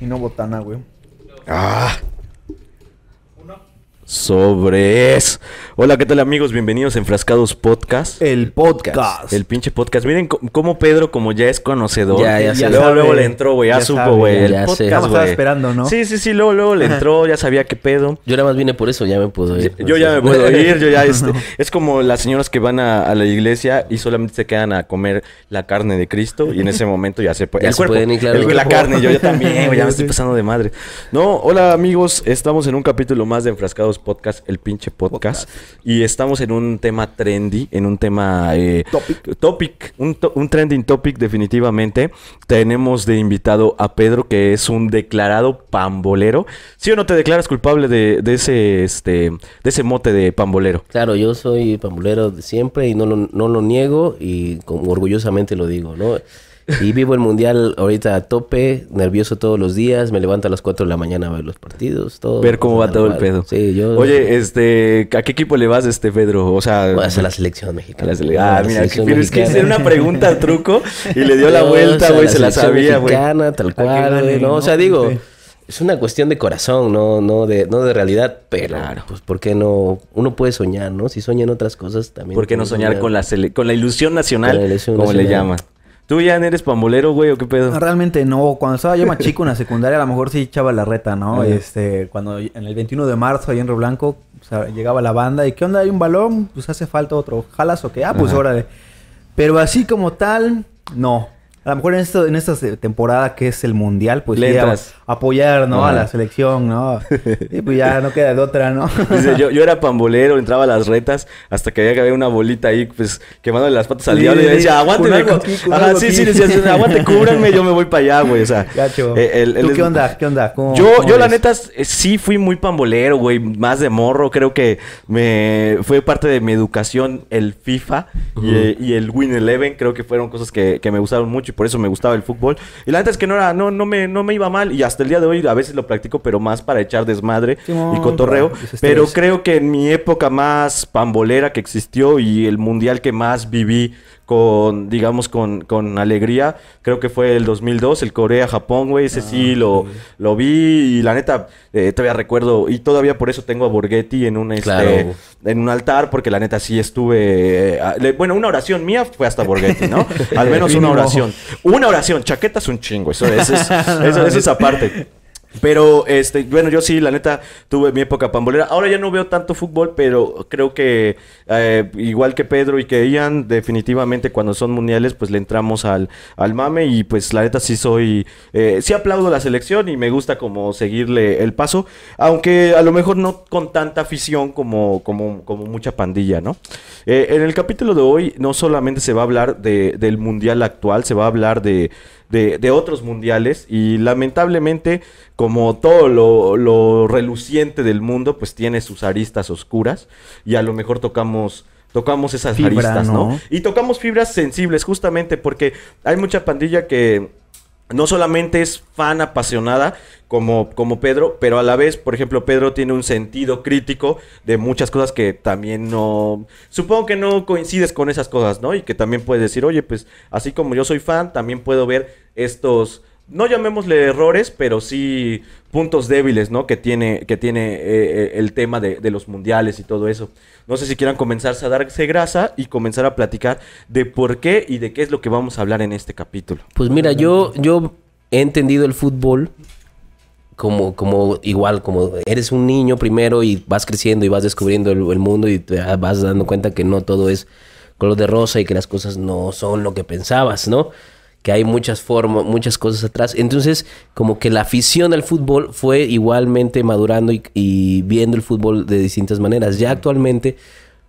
Y no botana, güey. Ah. Sobres. Hola, ¿qué tal amigos? Bienvenidos a Enfrascados Podcast. El podcast. El pinche podcast. Miren cómo Pedro, como ya es conocedor. Ya, ya sé. luego, sabe. luego le entró, güey. Ya, Ya supo, güey. ya El podcast, Ya güey. esperando, ¿no? Sí, sí, sí. Luego, luego le entró. Ya sabía qué pedo. Yo nada más vine por eso, ya me puedo ir. Yo ya me puedo ir, yo ya este, es como las señoras que van a, a la iglesia y solamente se quedan a comer la carne de Cristo y en ese momento ya se puede. Ya el se cuerpo, pueden ir, claro. el- El la carne, yo, yo también, güey, ya me estoy pasando de madre. No, hola amigos, estamos en un capítulo más de Enfrascados Podcast, el pinche podcast, y estamos en un tema trendy, en un tema eh, Topic. topic, un, to- un trending topic definitivamente. Tenemos de invitado a Pedro que es un declarado pambolero. ¿Sí o no te declaras culpable de, de ese este de ese mote de pambolero? Claro, yo soy pambulero de siempre y no lo, no lo niego y como orgullosamente lo digo, ¿no? Y vivo el mundial ahorita a tope, nervioso todos los días, me levanto a las 4 de la mañana a ver los partidos, todo. Ver cómo va todo el pedo. Sí, yo Oye, este, ¿a qué equipo le vas, este Pedro? O sea, voy a la selección a mexicana. la Ah, La mira, selección pero es que hice una pregunta truco y le dio la vuelta, o sea, güey, se la sabía, güey. mexicana, tal cual, güey, ¿no? ¿no? O sea, digo, Sí. es una cuestión de corazón, no, no de, no de realidad, pero Claro. pues ¿por qué no? Uno puede soñar, ¿no? Si sueña en otras cosas también. ¿Por qué no soñar con la con la ilusión nacional, Con la ilusión como le nacional. llaman? ¿Tú ya eres pambolero, güey, o qué pedo? Realmente no. Cuando estaba yo más chico en la secundaria, a lo mejor sí echaba la reta, ¿no? Ajá. Este, cuando en el 21 de marzo, ahí en Río Blanco, o sea, llegaba la banda y ¿qué onda? Hay un balón, pues hace falta otro. ¿Jalas o qué? Ah, pues Ajá. órale. Pero así como tal, no. A lo mejor en, esto, en esta temporada que es el mundial, pues Le sí, a- entras. apoyar, ¿no? Ajá. A la selección, ¿no? Y pues ya no queda de otra, ¿no? Dice, yo, yo era pambolero, entraba a las retas hasta que había que haber una bolita ahí, pues, quemándole las patas al Sí, diablo y decía, con aguánteme. algo cu-". aquí, con Ajá, algo sí, aquí. sí, decías, aguante, cúbranme, yo me voy para allá, güey, o sea. Gacho. eh, el- el- ¿Tú qué onda? ¿Qué onda? ¿Cómo- Yo, cómo yo la neta eh, sí fui muy pambolero, güey, más de morro, creo que me fue parte de mi educación el FIFA y, eh, y el Win Eleven, creo que fueron cosas que, que me gustaron mucho por eso me gustaba el fútbol. Y la neta es que no era, no, no me, no me iba mal y hasta el día de hoy a veces lo practico, pero más para echar desmadre y cotorreo. Pero creo que en mi época más pambolera que existió y el mundial que más viví con, digamos, con, con alegría, creo que fue el 2002, el Corea-Japón, güey, ese sí lo, lo vi y la neta, eh, todavía recuerdo y todavía por eso tengo a Borghetti en un, este, Claro. en un altar, porque la neta sí estuve, eh, a- le- bueno, una oración mía fue hasta Borghetti, ¿no? Al menos una oración. Una oración, chaqueta es un chingo, eso, eso es, eso, eso es aparte. Pero, este, bueno, yo sí, la neta, tuve mi época pambolera. Ahora ya no veo tanto fútbol, pero creo que eh, igual que Pedro y que Ian, definitivamente cuando son mundiales, pues le entramos al, al mame y pues la neta sí soy, eh, sí aplaudo la selección y me gusta como seguirle el paso, aunque a lo mejor no con tanta afición como, como, como mucha pandilla, ¿no? Eh, en el capítulo de hoy no solamente se va a hablar de- del mundial actual, se va a hablar de, de, de otros mundiales y lamentablemente como todo lo, lo reluciente del mundo pues tiene sus aristas oscuras y a lo mejor tocamos tocamos esas Fibra, aristas, ¿no? ¿no? Y tocamos fibras sensibles justamente porque hay mucha pandilla que no solamente es fan apasionada como, como Pedro, pero a la vez, por ejemplo, Pedro tiene un sentido crítico de muchas cosas que también no... Supongo que no coincides con esas cosas, ¿no? Y que también puedes decir, oye, pues así como yo soy fan, también puedo ver estos... No llamémosle errores, pero sí puntos débiles, ¿no? Que tiene, que tiene eh, eh, el tema de, de los mundiales y todo eso. No sé si quieran comenzarse a darse grasa y comenzar a platicar de por qué y de qué es lo que vamos a hablar en este capítulo. Pues mira, yo, yo he entendido el fútbol como, como igual, como eres un niño primero y vas creciendo y vas descubriendo el, el mundo y te vas dando cuenta que no todo es color de rosa y que las cosas no son lo que pensabas, ¿no? Que hay muchas formas, muchas cosas atrás. Entonces, como que la afición al fútbol fue igualmente madurando y, y viendo el fútbol de distintas maneras. Ya actualmente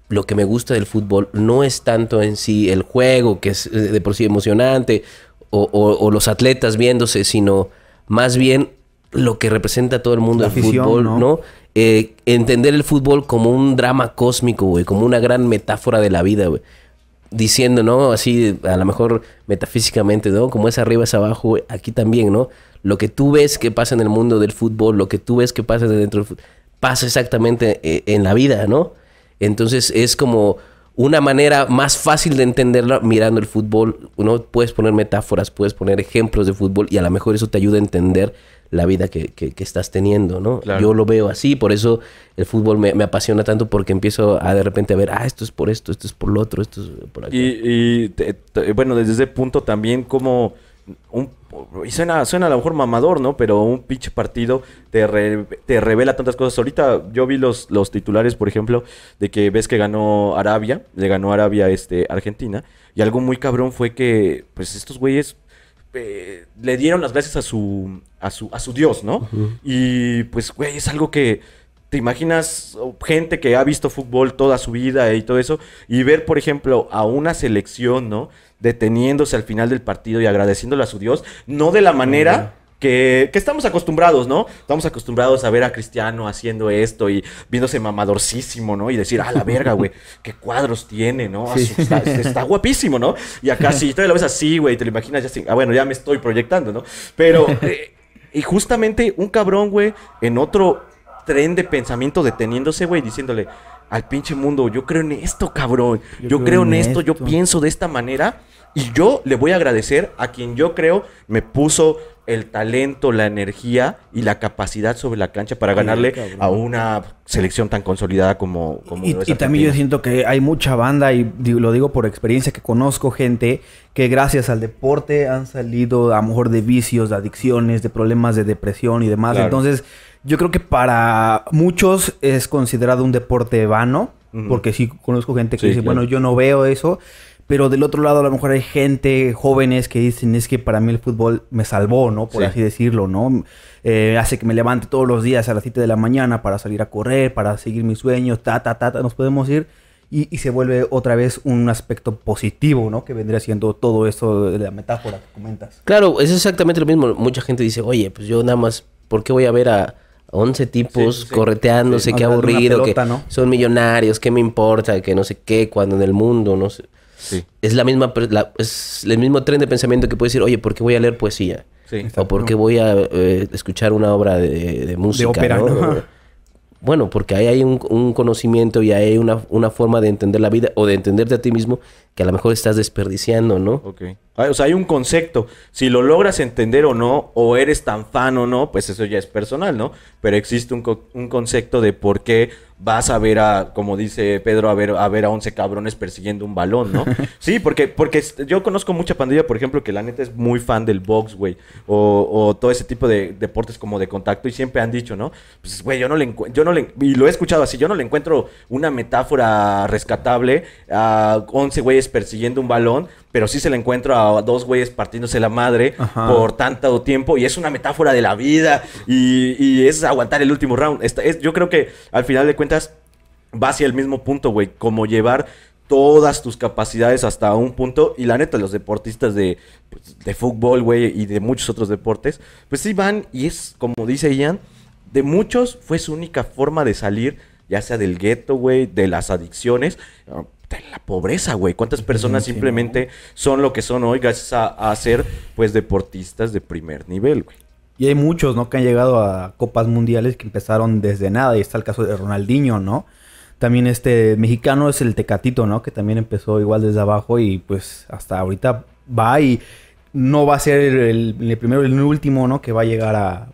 lo que me gusta del fútbol no es tanto en sí el juego, que es eh, de por sí emocionante, o, o- o los atletas viéndose, sino más bien lo que representa a todo el mundo La del afición, fútbol, ¿no? ¿no? Eh, entender el fútbol como un drama cósmico, güey, como una gran metáfora de la vida, güey. Diciendo, ¿no? Así, a lo mejor metafísicamente, ¿no? Como es arriba, es abajo, aquí también, ¿no? Lo que tú ves que pasa en el mundo del fútbol, lo que tú ves que pasa dentro del fútbol, pasa exactamente eh, en la vida, ¿no? Entonces es como una manera más fácil de entenderla mirando el fútbol. Uno puedes poner metáforas, puedes poner ejemplos de fútbol y a lo mejor eso te ayuda a entender la vida que, que- que estás teniendo, ¿no? Claro. Yo lo veo así, por eso el fútbol me, me apasiona tanto porque empiezo a de repente a ver, ah, esto es por esto, esto es por lo otro, esto es por aquí. Y, y te- te- bueno, desde ese punto también como un y suena, suena a lo mejor mamador, ¿no? Pero un pinche partido te, re- te revela tantas cosas. Ahorita yo vi los, los titulares, por ejemplo, de que ves que ganó Arabia, le ganó Arabia este, Argentina, y algo muy cabrón fue que, pues, estos güeyes eh, le dieron las gracias a su, a su, a su Dios, ¿no? Y pues, güey, es algo que te imaginas gente que ha visto fútbol toda su vida y todo eso, y ver, por ejemplo, a una selección, ¿no? Deteniéndose al final del partido y agradeciéndole a su Dios, no de la manera... Que, que estamos acostumbrados, ¿no? Estamos acostumbrados a ver a Cristiano haciendo esto y viéndose mamadorcísimo, ¿no? Y decir, ah, la verga, güey, qué cuadros tiene, ¿no? Está, está guapísimo, ¿no? Y acá sí, todavía lo ves así, güey, te lo imaginas ya así. Ah, bueno, ya me estoy proyectando, ¿no? Pero, eh, y justamente un cabrón, güey, en otro tren de pensamiento deteniéndose, güey, diciéndole al pinche mundo, yo creo en esto, cabrón. Yo, creo, en esto, yo pienso de esta manera y yo le voy a agradecer a quien yo creo me puso el talento, la energía y la capacidad sobre la cancha para ganarle a una selección tan consolidada como, como Y, también yo siento que hay mucha banda, y lo digo por experiencia, que conozco gente que gracias al deporte han salido a lo mejor de vicios, de adicciones, de problemas de depresión y demás. Claro. Entonces, yo creo que para muchos es considerado un deporte vano, porque sí conozco gente que Sí, dice, claro. bueno, yo no veo eso. Pero del otro lado, a lo mejor hay gente, jóvenes, que dicen, es que para mí el fútbol me salvó, ¿no? Por Sí. así decirlo, ¿no? Eh, hace que me levante todos los días a las 7 de la mañana para salir a correr, para seguir mis sueños, ta, ta, ta, ta, nos podemos ir. Y, y se vuelve otra vez un aspecto positivo, ¿no? Que vendría siendo todo eso de la metáfora que comentas. Claro, es exactamente lo mismo. Mucha gente dice, oye, pues yo nada más, ¿por qué voy a ver a 11 tipos Sí, sí, sí. correteándose? Sí, qué aburrido, pelota, que ¿no? son millonarios, ¿qué me importa? Que no sé qué, cuando en el mundo, no sé. Sí, Es la misma, la- es el mismo tren de pensamiento que puede decir, oye, ¿por qué voy a leer poesía? sí. O ¿por qué voy a eh, escuchar una obra de, de música? ópera, ¿no? ¿no? Bueno, porque ahí hay un, un conocimiento y ahí hay una, una forma de entender la vida o de entenderte a ti mismo que a lo mejor estás desperdiciando, ¿no? Ok. O sea, hay un concepto. Si lo logras entender o no, o eres tan fan o no, pues eso ya es personal, ¿no? Pero existe un, co- un concepto de por qué vas a ver a, como dice Pedro, a ver a, ver a 11 cabrones persiguiendo un balón, ¿no? sí, porque, porque yo conozco mucha pandilla, por ejemplo, que la neta es muy fan del box, güey. O, o todo ese tipo de deportes como de contacto. Y siempre han dicho, ¿no? Pues, güey, yo no le encuentro, yo no le, y lo he escuchado así, yo no le encuentro una metáfora rescatable a 11 güeyes persiguiendo un balón, pero sí se le encuentro a dos güeyes partiéndose la madre Ajá. por tanto tiempo y es una metáfora de la vida y, y es aguantar el último round. Esta- es- yo creo que al final de cuentas va hacia el mismo punto, güey, como llevar todas tus capacidades hasta un punto y la neta los deportistas de, pues, de fútbol, güey, y de muchos otros deportes, pues sí van y es como dice Ian, de muchos fue su única forma de salir, ya sea del gueto, güey, de las adicciones, de la pobreza, güey. ¿Cuántas personas sí, simplemente son lo que son hoy gracias a, a ser, pues, deportistas de primer nivel, güey? Y hay muchos, ¿no? Que han llegado a copas mundiales que empezaron desde nada. Y está el caso de Ronaldinho, ¿no? También este mexicano es el Tecatito, ¿no? Que también empezó igual desde abajo y pues hasta ahorita va y no va a ser el, el primero el último, ¿no? Que va a llegar a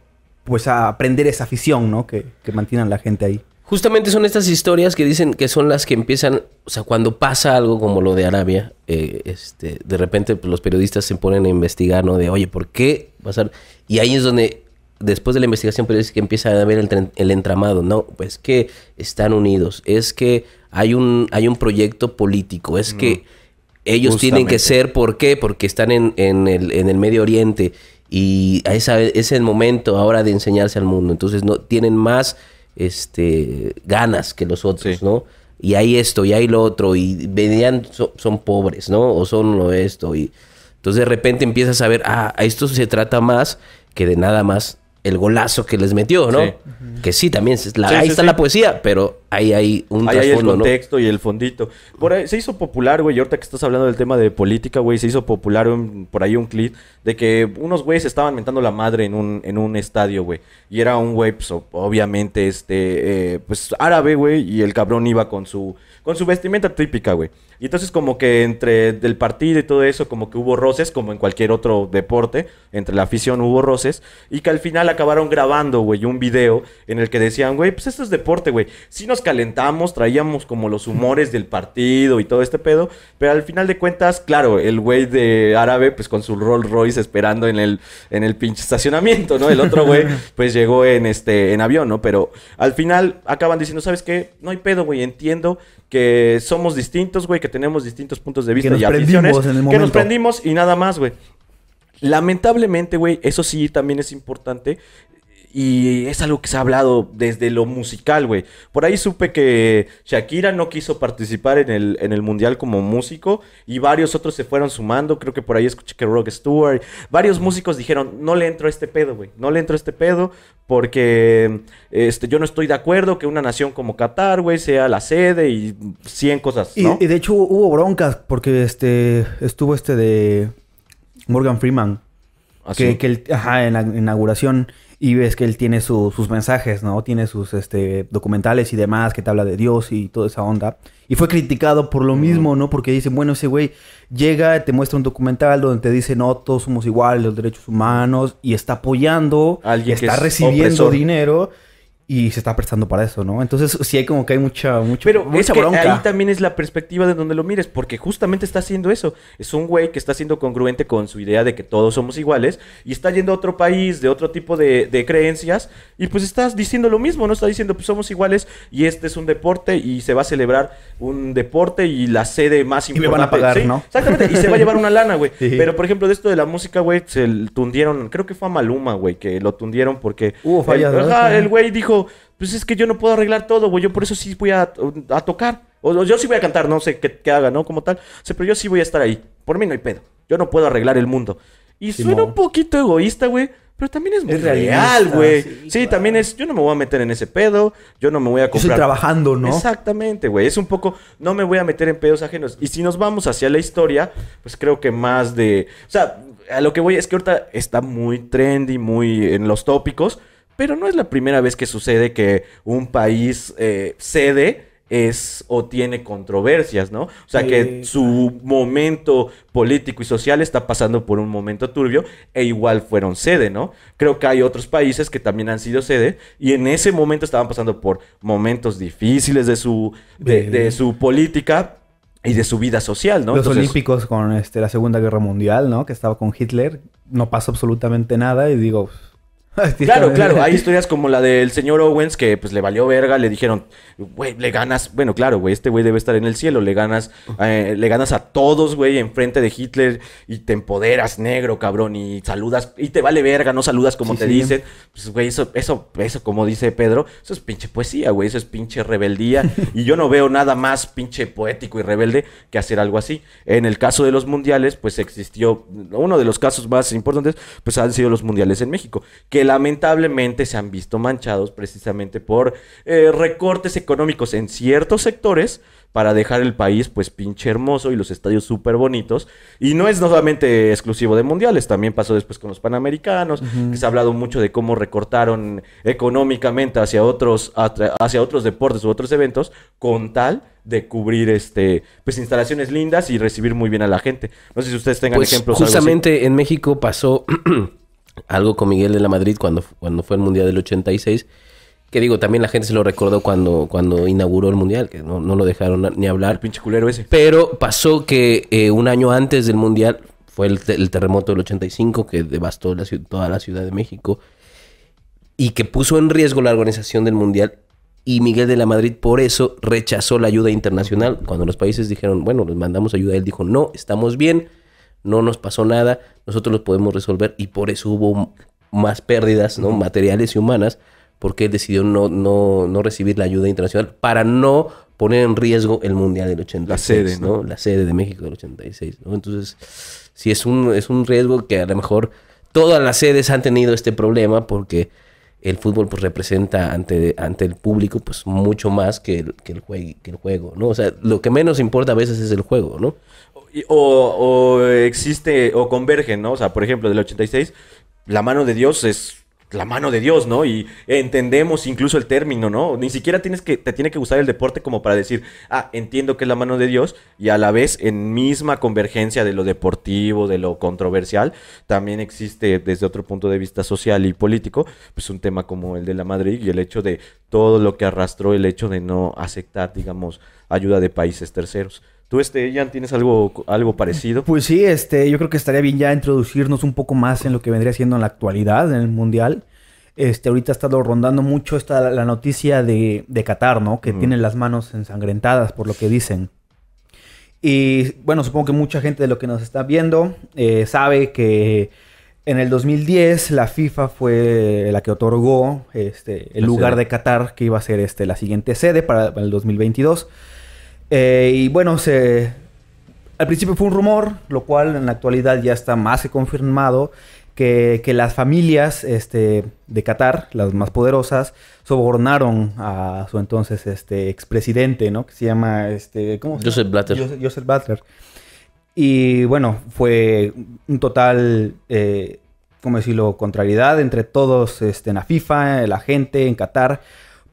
pues a aprender esa afición, ¿no? Que, que mantienen la gente ahí. Justamente son estas historias que dicen que son las que empiezan, o sea, cuando pasa algo como lo de Arabia, eh, este, de repente pues, los periodistas se ponen a investigar, ¿no? De, oye, ¿por qué pasar? Y ahí es donde, después de la investigación periodística, empieza a ver el, el entramado, ¿no? Pues que están unidos, es que hay un, hay un proyecto político, es que ellos tienen que ser, ¿por qué? Porque están en, en el, en el Medio Oriente y a esa, es el momento ahora de enseñarse al mundo. Entonces no tienen más este, ganas que los otros, Sí. ¿no? Y hay esto, y hay lo otro, y venían, so- son pobres, ¿no? O son lo esto, y entonces de repente empiezas a ver, ah, a esto se trata más que de nada más el golazo que les metió, ¿no? Sí. Que sí, también, la- Sí, ahí está la poesía, pero ahí hay un Ahí hay el trasfondo, ¿no? contexto y el fondito. Por ahí se hizo popular, güey, y ahorita que estás hablando del tema de política, güey, se hizo popular un- por ahí un clip de que unos güeyes estaban mentando la madre en un, en un estadio, güey. Y era un güey, pues, obviamente, este, eh, pues, árabe, güey, y el cabrón iba con su, con su vestimenta típica, güey. Y entonces como que entre del partido y todo eso, como que hubo roces, como en cualquier otro deporte, entre la afición hubo roces, y que al final acabaron grabando, güey, un video en el que decían, güey, pues esto es deporte, güey. Sí nos calentamos, traíamos como los humores del partido y todo este pedo, pero al final de cuentas, claro, el güey de árabe, pues con su Rolls Royce esperando en el, en el pinche estacionamiento, ¿no? El otro güey, pues llegó en este, en avión, ¿no? Pero al final acaban diciendo, ¿sabes qué? No hay pedo, güey, entiendo que somos distintos, güey, que tenemos distintos puntos de vista nos y aficiones, que nos prendimos y nada más, güey. Lamentablemente, güey, eso sí también es importante. Y es algo que se ha hablado desde lo musical, güey. Por ahí supe que Shakira no quiso participar en el, en el mundial como músico y varios otros se fueron sumando. Creo que por ahí escuché que Rock Stewart, varios músicos dijeron, no le entro a este pedo, güey. No le entro a este pedo porque este, yo no estoy de acuerdo que una nación como Qatar, güey, sea la sede y 100 cosas, Y, ¿no? y de hecho hubo broncas porque este estuvo este de Morgan Freeman. Así. Que, que él, ajá, en la inauguración y ves que él tiene su- sus mensajes, ¿no? Tiene sus este, documentales y demás que te habla de Dios y toda esa onda. Y fue criticado por lo mismo, ¿no? Porque dicen, bueno, ese güey llega, te muestra un documental donde te dice, no, todos somos iguales, los derechos humanos, y está apoyando, Alguien que está es recibiendo opresor. dinero y se está prestando para eso, ¿no? Entonces sí hay como que hay mucha, mucha, Pero mucha es que bronca. ahí también es la perspectiva de donde lo mires, porque justamente está haciendo eso. Es un güey que está siendo congruente con su idea de que todos somos iguales y está yendo a otro país de otro tipo de, de creencias y pues estás diciendo lo mismo, ¿no? Está diciendo pues somos iguales y este es un deporte y se va a celebrar un deporte y la sede más Y me importante. van a pagar, Sí, ¿no? Exactamente, y se va a llevar una lana, güey. Sí. Pero por ejemplo, de esto de la música, güey, se tundieron, creo que fue a Maluma, güey, que lo tundieron porque... Hubo fallas, el güey dijo, pues es que yo no puedo arreglar todo, güey, yo por eso sí voy a, a tocar. O, o yo sí voy a cantar, no sé qué, qué haga, ¿no? Como tal. O sea, pero yo sí voy a estar ahí. Por mí no hay pedo. Yo no puedo arreglar el mundo. Y suena un poquito egoísta, güey. Pero también es muy Es real, güey. sí, Sí, claro. también es... Yo no me voy a meter en ese pedo. Yo no me voy a Yo comprar... estoy trabajando, ¿no? Exactamente, güey. Es un poco, no me voy a meter en pedos ajenos. Y si nos vamos hacia la historia, pues creo que más de... O sea, a lo que voy es que ahorita está muy trendy, muy en los tópicos, pero no es la primera vez que sucede que un país eh, cede es o tiene controversias, ¿no? O sea, que su momento político y social está pasando por un momento turbio e igual fueron sede, ¿no? Creo que hay otros países que también han sido sede y en ese momento estaban pasando por momentos difíciles de su, de, su política y de su vida social, ¿no? Los Entonces, Olímpicos con este, la Segunda Guerra Mundial, ¿no? Que estaba con Hitler. No pasó absolutamente nada y digo... Claro, claro, hay historias como la del señor Owens que pues le valió verga, le dijeron, güey, le ganas, bueno, claro, güey, este güey debe estar en el cielo, le ganas, eh, le ganas a todos, güey, enfrente de Hitler y te empoderas, negro, cabrón, y saludas, y te vale verga, no saludas como Sí, te sí. dicen, pues, güey, eso, eso, eso, como dice Pedro, eso es pinche poesía, güey, eso es pinche rebeldía, y yo no veo nada más pinche poético y rebelde que hacer algo así. En el caso de los mundiales, pues existió, uno de los casos más importantes, pues han sido los mundiales en México, que lamentablemente se han visto manchados precisamente por eh, recortes económicos en ciertos sectores para dejar el país pues pinche hermoso y los estadios súper bonitos. Y no es solamente exclusivo de mundiales, también pasó después con los panamericanos, que se ha hablado mucho de cómo recortaron económicamente hacia otros, hacia otros deportes u otros eventos con tal de cubrir este pues instalaciones lindas y recibir muy bien a la gente. No sé si ustedes tengan Pues ejemplos. algo así. justamente en México pasó algo con Miguel de la Madrid cuando, cuando fue el Mundial del 86. Que digo, también la gente se lo recordó cuando, cuando inauguró el Mundial, que no, no lo dejaron ni El hablar. pinche culero ese. Pero pasó que eh, un año antes del Mundial fue el, te- el terremoto del 85 que devastó la toda la Ciudad de México y que puso en riesgo la organización del Mundial. Y Miguel de la Madrid por eso rechazó la ayuda internacional. Cuando los países dijeron, bueno, les mandamos ayuda, él dijo, no, estamos bien, no nos pasó nada, nosotros lo podemos resolver. Y por eso hubo más pérdidas ¿no? materiales y humanas, porque él decidió no, no, no recibir la ayuda internacional para no poner en riesgo el Mundial del 86. La sede, ¿no? ¿no? La sede de México del 86. ¿no? Entonces, sí es un, es un riesgo que a lo mejor todas las sedes han tenido este problema porque el fútbol pues representa ante, ante el público pues mucho más que el, que, el que el juego, ¿no? O sea, lo que menos importa a veces es el juego, ¿no? O, o existe, o convergen, ¿no? O sea, por ejemplo, del 86, la mano de Dios es la mano de Dios, ¿no? Y entendemos incluso el término, ¿no? Ni siquiera tienes que, te tiene que gustar el deporte como para decir, ah, entiendo que es la mano de Dios, y a la vez, en misma convergencia de lo deportivo, de lo controversial, también existe desde otro punto de vista social y político, pues un tema como el de la Madrid y el hecho de todo lo que arrastró el hecho de no aceptar, digamos, ayuda de países terceros. ¿Tú, este, Ian, tienes algo, algo parecido? Pues sí, este, yo creo que estaría bien ya introducirnos un poco más en lo que vendría siendo en la actualidad, en el Mundial. Este, ahorita ha estado rondando mucho esta, la noticia de, de Qatar, ¿no? Que tienen las manos ensangrentadas, por lo que dicen. Y bueno, supongo que mucha gente de lo que nos está viendo eh, sabe que en el 2010 la FIFA fue la que otorgó este, el lugar de Qatar, que iba a ser este, la siguiente sede para, para el 2022. Eh, y bueno, se, al principio fue un rumor, lo cual en la actualidad ya está más que confirmado, que, que las familias este, de Qatar, las más poderosas, sobornaron a su entonces este, expresidente, ¿no? Que se llama, este, ¿cómo se Joseph llama? Blatter. Joseph, Joseph Blatter. Y bueno, fue un total, eh, ¿cómo decirlo?, contrariedad entre todos este, en la FIFA, la gente en Qatar,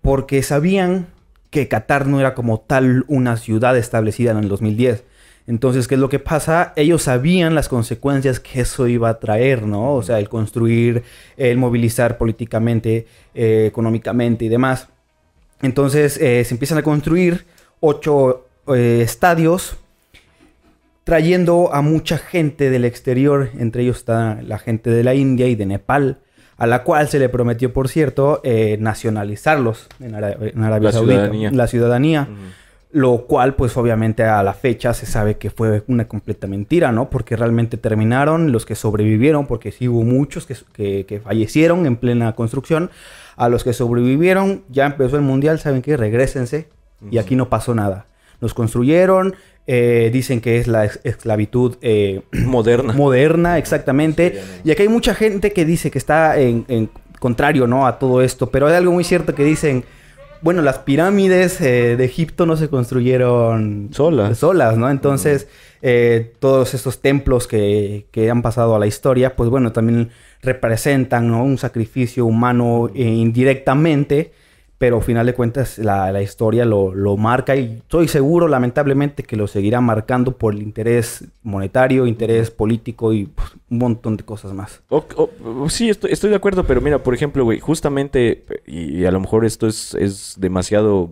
porque sabían que Qatar no era como tal una ciudad establecida en el 2010. Entonces, ¿qué es lo que pasa? Ellos sabían las consecuencias que eso iba a traer, ¿no? O sea, el construir, el movilizar políticamente, eh, económicamente y demás. Entonces, eh, se empiezan a construir ocho eh, estadios trayendo a mucha gente del exterior, entre ellos está la gente de la India y de Nepal, a la cual se le prometió, por cierto, eh, nacionalizarlos en, Ara- en Arabia La Saudita, ciudadanía. la ciudadanía. Lo cual, pues obviamente a la fecha se sabe que fue una completa mentira, ¿no? Porque realmente terminaron los que sobrevivieron, porque sí hubo muchos que, que- que fallecieron en plena construcción. A los que sobrevivieron, ya empezó el mundial, ¿saben qué? Regrésense. Y aquí no pasó nada. Nos construyeron, eh, dicen que es la esclavitud eh, Moderna. moderna, exactamente. Y aquí hay mucha gente que dice que está en, en contrario, ¿no? A todo esto. Pero hay algo muy cierto que dicen, bueno, las pirámides eh, de Egipto no se construyeron Solas. solas, ¿no? Entonces, todos estos templos que, que han pasado a la historia, pues bueno, también representan, ¿no? Un sacrificio humano indirectamente. Pero al final de cuentas la, la historia lo, lo marca y estoy seguro, lamentablemente, que lo seguirá marcando por el interés monetario, interés político y pues, un montón de cosas más. Sí, estoy, estoy de acuerdo, pero mira, por ejemplo, güey, justamente, y, y a lo mejor esto es, es demasiado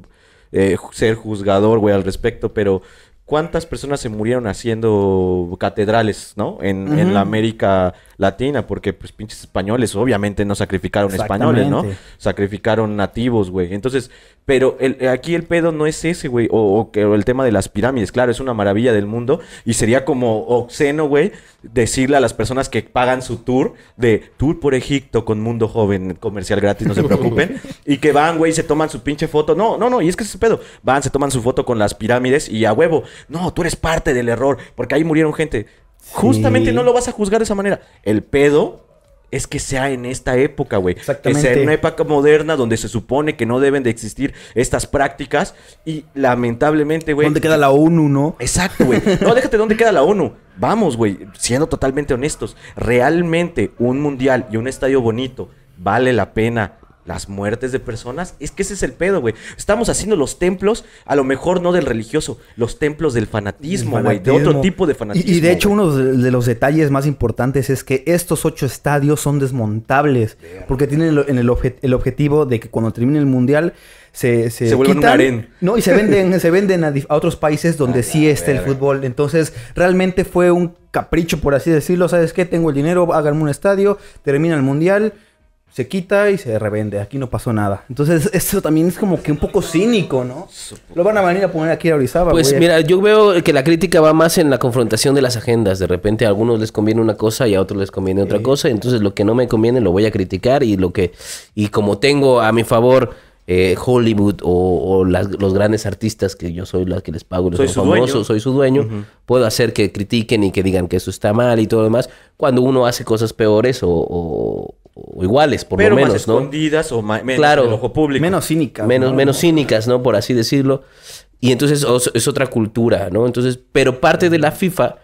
eh, ser juzgador, güey, al respecto, pero ¿cuántas personas se murieron haciendo catedrales, ¿no? En, en la América Latina, porque pues pinches españoles obviamente no sacrificaron españoles, ¿no? Sacrificaron nativos, güey. Entonces, pero el, aquí el pedo no es ese, güey, o, o el tema de las pirámides, claro, es una maravilla del mundo y sería como obsceno, güey, decirle a las personas que pagan su tour de tour por Egipto con Mundo Joven, comercial gratis, no se preocupen, y que van, güey, se toman su pinche foto. No, no, no, y es que ese pedo. Van, se toman su foto con las pirámides y a huevo, no, tú eres parte del error, porque ahí murieron gente. Justamente no lo vas a juzgar de esa manera. El pedo es que sea en esta época, güey. Que sea Exactamente. en una época moderna donde se supone que no deben de existir estas prácticas y lamentablemente, güey. ¿Dónde queda la ONU, no? Exacto, güey. No, déjate dónde queda la ONU. Vamos, güey, siendo totalmente honestos. Realmente un mundial y un estadio bonito vale la pena las muertes de personas. Es que ese es el pedo, güey. Estamos haciendo los templos, a lo mejor no del religioso, los templos del fanatismo, güey. De otro tipo de fanatismo. Y, de hecho, uno de, los detalles más importantes es que estos ocho estadios son desmontables. Porque tienen el, en el, obje- el objetivo de que cuando termine el mundial se, se, Se vuelvan un quitan, harén. No, y se venden, se venden a, a otros países donde sí esté el fútbol. Entonces, realmente fue un capricho, por así decirlo. ¿Sabes qué? Tengo el dinero, háganme un estadio, termina el mundial. Se quita y se revende. Aquí no pasó nada. Entonces, eso también es como que un poco cínico, ¿no? Lo van a venir a poner aquí a Orizaba. Pues güey. mira, yo veo que la crítica va más en la confrontación de las agendas. De repente a algunos les conviene una cosa y a otros les conviene otra cosa. Entonces lo que no me conviene lo voy a criticar y lo que y como tengo a mi favor eh, Hollywood o, o las- los grandes artistas que yo soy la que les pago, los Soy su dueño. famosos, soy su dueño, puedo hacer que critiquen y que digan que eso está mal y todo lo demás. Cuando uno hace cosas peores o, o- o iguales, por Pero lo menos, más ¿no? escondidas o ma- menos Claro. en el ojo público. Menos cínica. menos, ¿no? menos cínicas, ¿no? Por así decirlo. Y entonces es otra cultura, ¿no? Entonces, pero parte de la FIFA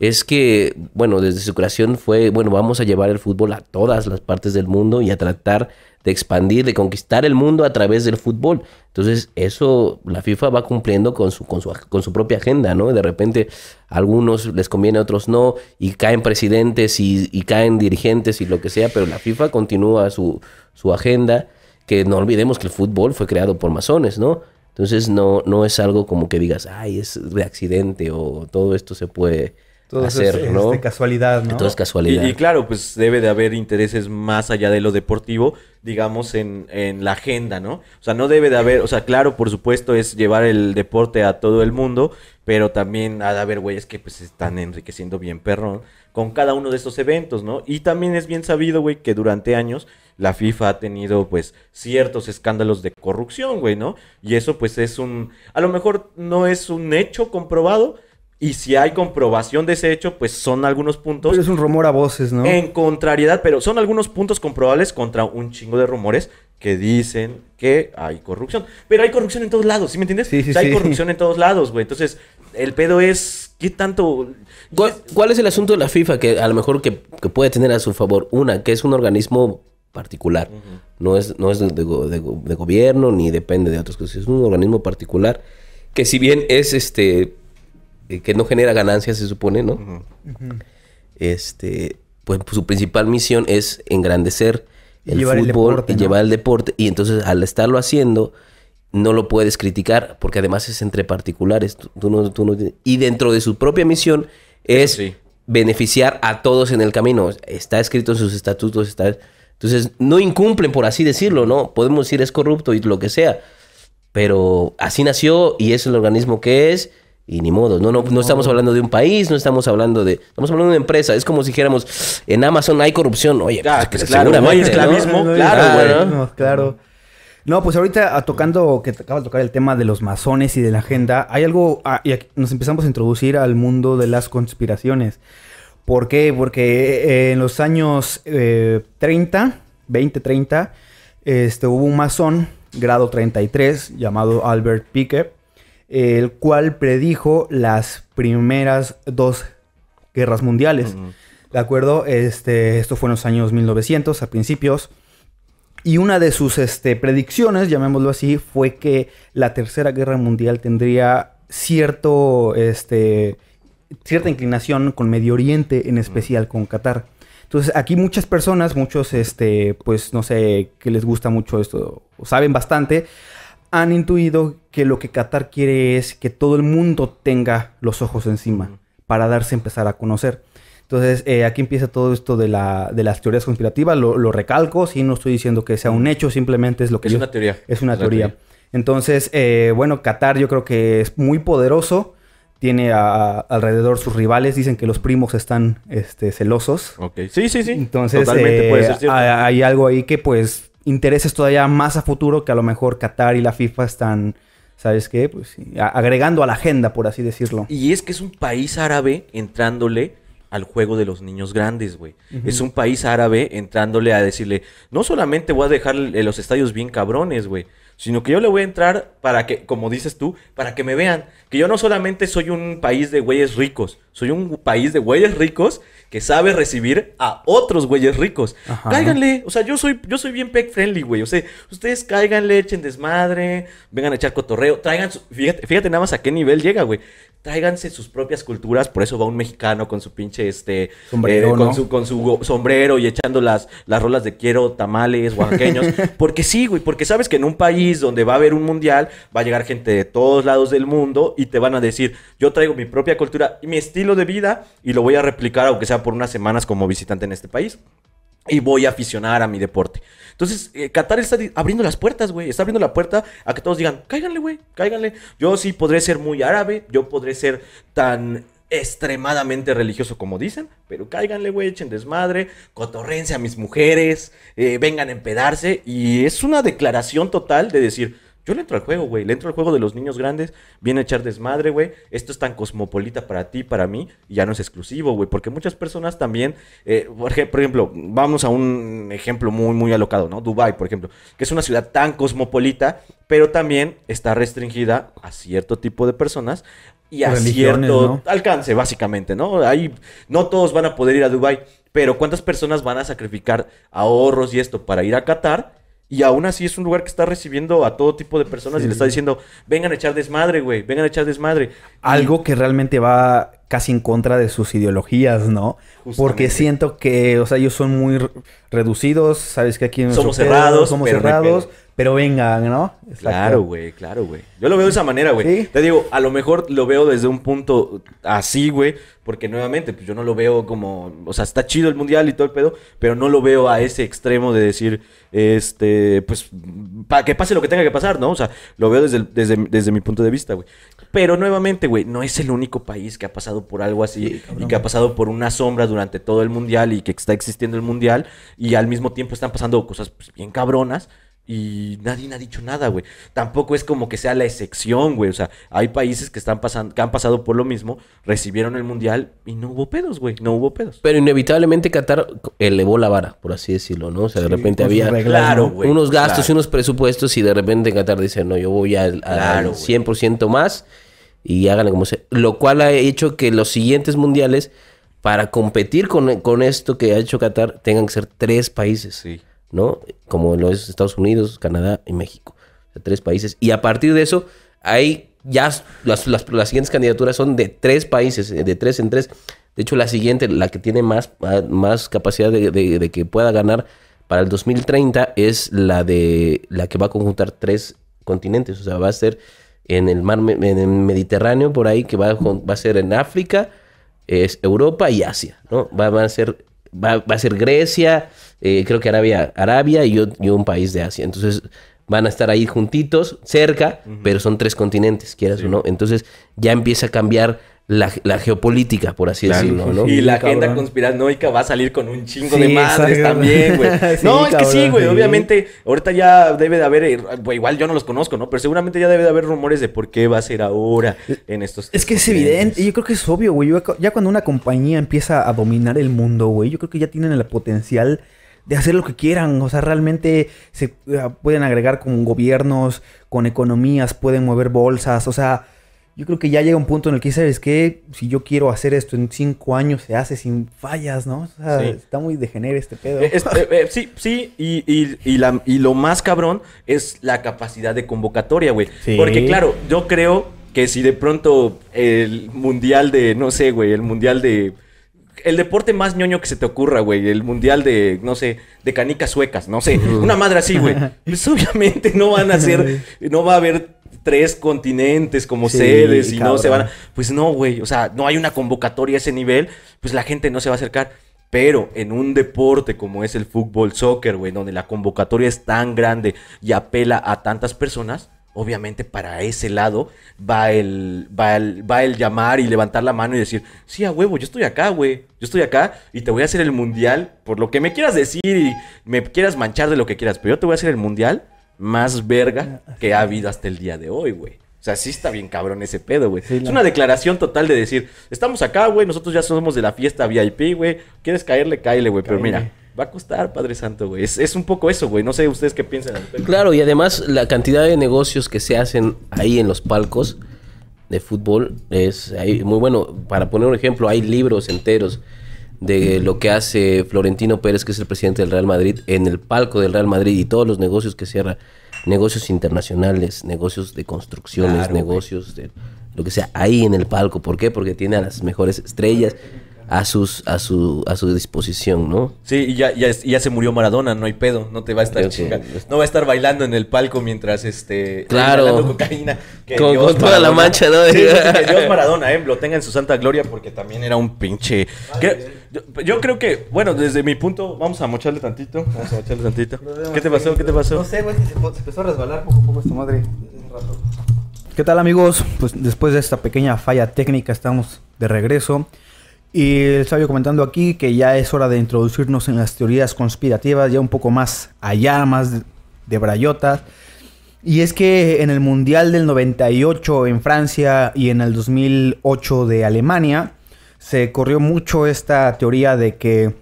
es que, bueno, desde su creación fue, bueno, vamos a llevar el fútbol a todas las partes del mundo y a tratar de expandir, de conquistar el mundo a través del fútbol. Entonces, eso la FIFA va cumpliendo con su, con su, con su propia agenda, ¿no? De repente, a algunos les conviene, a otros no, y caen presidentes y, y caen dirigentes y lo que sea, pero la FIFA continúa su, su agenda, que no olvidemos que el fútbol fue creado por masones, ¿no? Entonces, no, no es algo como que digas, ay, es de accidente o todo esto se puede Todo hacer, es, ¿no? es de casualidad, ¿no? Todo es casualidad. Y, y claro, pues debe de haber intereses más allá de lo deportivo, digamos, en, en la agenda, ¿no? O sea, no debe de haber, o sea, claro, por supuesto, es llevar el deporte a todo el mundo, pero también ha de haber güeyes que pues se están enriqueciendo bien perrón con cada uno de estos eventos, ¿no? Y también es bien sabido, güey, que durante años la FIFA ha tenido pues ciertos escándalos de corrupción, güey, ¿no? Y eso pues es un, a lo mejor no es un hecho comprobado, y si hay comprobación de ese hecho, pues son algunos puntos Pero es un rumor a voces, ¿no? en contrariedad, pero son algunos puntos comprobables contra un chingo de rumores que dicen que hay corrupción. Pero hay corrupción en todos lados, ¿sí me entiendes? Sí, sí, O sea, hay sí. corrupción en todos lados, güey. Entonces, el pedo es, ¿qué tanto...? ¿Cuál, cuál es el asunto de la FIFA que a lo mejor que, que puede tener a su favor? Una, que es un organismo particular. No es, no es de, de go- de go- de gobierno ni depende de otras cosas. Es un organismo particular que si bien es este que no genera ganancias, se supone, ¿no? Este, pues su principal misión es engrandecer el Llevar el fútbol deporte, y ¿no? llevar el deporte. Y entonces al estarlo haciendo, no lo puedes criticar, porque además es entre particulares. Tú, tú no, tú no- y dentro de su propia misión es sí. beneficiar a todos en el camino. Está escrito en sus estatutos. Está... Entonces, no incumplen, por así decirlo, ¿no? Podemos decir es corrupto y lo que sea. Pero así nació y es el organismo que es. Y ni modo, no, no, no estamos hablando de un país, no estamos hablando de... Estamos hablando de una empresa. Es como si dijéramos, en Amazon hay corrupción. Oye, Ah, pues, pues, claro, seguramente, no hay esclavismo. ¿no? claro, Ah, güey. ¿no? Claro. No, pues ahorita a- tocando, que te acaba de tocar el tema de los masones y de la agenda, hay algo, ah, y aquí nos empezamos a introducir al mundo de las conspiraciones. ¿Por qué? Porque eh, en los años eh, 30, 20, 30, este, hubo un masón, grado 33, llamado Albert Pique, el cual predijo las primeras dos guerras mundiales. ¿De acuerdo? Este, esto fue en los años 1900, a principios. Y una de sus este, predicciones, llamémoslo así, fue que la Tercera Guerra Mundial tendría cierto, este, cierta inclinación con Medio Oriente, en especial con Qatar. Entonces, aquí muchas personas, muchos, este, pues, no sé, que les gusta mucho esto, o saben bastante, han intuido que lo que Qatar quiere es que todo el mundo tenga los ojos encima para darse a empezar a conocer. Entonces, eh, aquí empieza todo esto de, la, de las teorías conspirativas. Lo, lo recalco, sí, no estoy diciendo que sea un hecho, simplemente es lo que Es yo- una teoría. Es una teoría. Entonces, eh, bueno, Qatar yo creo que es muy poderoso. Tiene a- a- alrededor sus rivales. Dicen que los primos están este, celosos. Ok. Sí, sí, sí. Entonces, Totalmente eh, puede ser hay algo ahí que pues intereses todavía más a futuro que a lo mejor Qatar y la FIFA están, ¿sabes qué? Pues agregando a la agenda, por así decirlo. Y es que es un país árabe entrándole al juego de los niños grandes, güey. Es un país árabe entrándole a decirle, no solamente voy a dejar el- los estadios bien cabrones, güey, sino que yo le voy a entrar para que, como dices tú, para que me vean, que yo no solamente soy un país de güeyes ricos, soy un país de güeyes ricos que sabe recibir a otros güeyes ricos. Ajá. Cáiganle, o sea, yo soy, yo soy bien pet friendly, güey. O sea, ustedes cáiganle, echen desmadre, vengan a echar cotorreo, traigan su- fíjate, fíjate nada más a qué nivel llega, güey. Tráiganse sus propias culturas, por eso va un mexicano con su pinche este Sombrero, eh, con ¿no? su con su go- sombrero y echando las las rolas de quiero tamales oaxaqueños, porque sí, güey, porque sabes que en un país donde va a haber un mundial va a llegar gente de todos lados del mundo y te van a decir, "Yo traigo mi propia cultura y mi estilo de vida y lo voy a replicar aunque sea por unas semanas como visitante en este país." y voy a aficionar a mi deporte. Entonces, eh, Qatar está abriendo las puertas, güey. Está abriendo la puerta a que todos digan, cáiganle, güey, cáiganle. Yo sí podré ser muy árabe, yo podré ser tan extremadamente religioso como dicen, pero cáiganle, güey, echen desmadre, cotorrense a mis mujeres, eh, vengan a empedarse. Y es una declaración total de decir, Yo le entro al juego, güey. Le entro al juego de los niños grandes. Viene a echar desmadre, güey. Esto es tan cosmopolita para ti, para mí. Y ya no es exclusivo, güey. Porque muchas personas también... eh, por ej- por ejemplo, vamos a un ejemplo muy, muy alocado, ¿no? Dubai, por ejemplo. Que es una ciudad tan cosmopolita, pero también está restringida a cierto tipo de personas y a cierto ¿no? alcance, básicamente, ¿no? Ahí no todos van a poder ir a Dubai, pero ¿cuántas personas van a sacrificar ahorros y esto para ir a Qatar? Y aún así es un lugar que está recibiendo a todo tipo de personas y le está diciendo, vengan a echar desmadre, güey, vengan a echar desmadre. Algo que realmente va casi en contra de sus ideologías, ¿no? Porque siento que, o sea, ellos son muy re- reducidos, sabes que aquí Somos pedo cerrados, somos cerrados. Pero vengan, ¿no? Exacto. Claro, güey, claro, güey. Yo lo veo de esa manera, güey. Sí. Te digo, a lo mejor lo veo desde un punto así, güey, porque nuevamente, pues yo no lo veo como, o sea, está chido el mundial y todo el pedo, pero no lo veo a ese extremo de decir, este, pues, para que pase lo que tenga que pasar, ¿no? O sea, lo veo desde, el- desde, desde mi punto de vista, güey. Pero nuevamente, güey, no es el único país que ha pasado por algo así y que ha pasado por una sombra durante todo el mundial y que está existiendo el mundial y al mismo tiempo están pasando cosas pues, bien cabronas. Y nadie ha dicho nada, güey. Tampoco es como que sea la excepción, güey. O sea, hay países que están pasando, que han pasado por lo mismo, recibieron el mundial y no hubo pedos, güey. No hubo pedos. Pero inevitablemente Qatar elevó la vara, por así decirlo, ¿no? O sea, de repente había reglas, Claro, ¿no? güey. unos gastos claro. y unos presupuestos y de repente Qatar dice, no, yo voy al, al Claro, güey. 100% más y háganle como sea. Lo cual ha hecho que los siguientes mundiales, para competir con, con esto que ha hecho Qatar, tengan que ser tres países, Sí. ¿No? Como lo es Estados Unidos, Canadá y México. Tres países. Y a partir de eso, hay ya las, las, las siguientes candidaturas son de tres países, de tres en tres. De hecho, la siguiente, la que tiene más, más capacidad de, de- que pueda ganar para el 2030 es la de la que va a conjuntar tres continentes. O sea, va a ser en el mar en el Mediterráneo, por ahí, que va a, va a ser en África, es Europa y Asia, ¿no? Va a ser va, va a ser Grecia, eh, creo que Arabia, Arabia y, y un país de Asia. Entonces van a estar ahí juntitos, cerca, pero son tres continentes, quieras o no. Entonces ya empieza a cambiar la, la geopolítica, por así Claro. decirlo, ¿no? Y la cabrón. agenda conspiranoica va a salir con un chingo Sí, de madres también, güey. Sí, no, es que sí, güey. sí. Obviamente, ahorita ya debe de haber, eh, güey, igual yo no los conozco, ¿no? Pero seguramente ya debe de haber rumores de por qué va a ser ahora en estos. Es que es evidente, yo creo que es obvio, güey. Yo- Ya cuando una compañía empieza a dominar el mundo, güey, yo creo que ya tienen el potencial de hacer lo que quieran. O sea, realmente se eh, pueden agregar con gobiernos, con economías, pueden mover bolsas. O sea, yo creo que ya llega un punto en el que, ¿sabes qué? Si yo quiero hacer esto en cinco años, se hace sin fallas, ¿no? O sea, Sí. está muy degenere este pedo. Eh, es- eh, eh, sí, sí, y, y- y la- y lo más cabrón es la capacidad de convocatoria, güey. Sí. Porque claro, yo creo que si de pronto el mundial de, no sé, güey, el mundial de... El deporte más ñoño que se te ocurra, güey. El mundial de, no sé, de canicas suecas, no sé. Una madre así, güey. Pues obviamente no van a ser, no va a haber tres continentes como Sí, sedes y no se van a... Pues no, güey. O sea, no hay una convocatoria a ese nivel. Pues la gente no se va a acercar. Pero en un deporte como es el fútbol, soccer, güey, donde la convocatoria es tan grande y apela a tantas personas, obviamente para ese lado va el, va el, va el llamar y levantar la mano y decir, sí, a huevo, yo estoy acá, güey, yo estoy acá y te voy a hacer el mundial por lo que me quieras decir y me quieras manchar de lo que quieras, pero yo te voy a hacer el mundial más verga que ha habido hasta el día de hoy, güey. O sea, sí está bien cabrón ese pedo, güey. Sí, es una declaración total de decir, estamos acá, güey, nosotros ya somos de la fiesta VIP, güey. ¿Quieres caerle? Cáele, güey. Pero mira, va a costar, Padre Santo, güey. Es, es un poco eso, güey. No sé ustedes qué piensan. Claro, y además la cantidad de negocios que se hacen ahí en los palcos de fútbol es ahí muy bueno. Para poner un ejemplo, hay libros enteros de lo que hace Florentino Pérez, que es el presidente del Real Madrid, en el palco del Real Madrid y todos los negocios que cierra, negocios internacionales, negocios de construcciones, Claro, güey. negocios de lo que sea, ahí en el palco. ¿Por qué? Porque tiene a las mejores estrellas a sus a su a su disposición, ¿no? Sí, y ya, ya, ya se murió Maradona, no hay pedo. No te va a estar chingando. No va a estar bailando en el palco mientras este. Claro. cocaína. Que Con- Dios con toda la Maradona- mancha, ¿no? Sí, sí, que Dios Maradona, eh. Lo tenga en su santa gloria porque también era un pinche. Creo- yo, yo creo que, bueno, desde mi punto, vamos a mocharle tantito. Vamos a mocharle tantito. ¿Qué te pasó? ¿Qué te pasó? No sé, güey, se, se empezó a resbalar poco a poco esta madre. ¿Qué tal amigos? Pues después de esta pequeña falla técnica estamos de regreso. Y estaba yo comentando aquí que ya es hora de introducirnos en las teorías conspirativas, ya un poco más allá, más de, de brayotas. Y es que en el Mundial del 98 en Francia y en el 2008 de Alemania, se corrió mucho esta teoría de que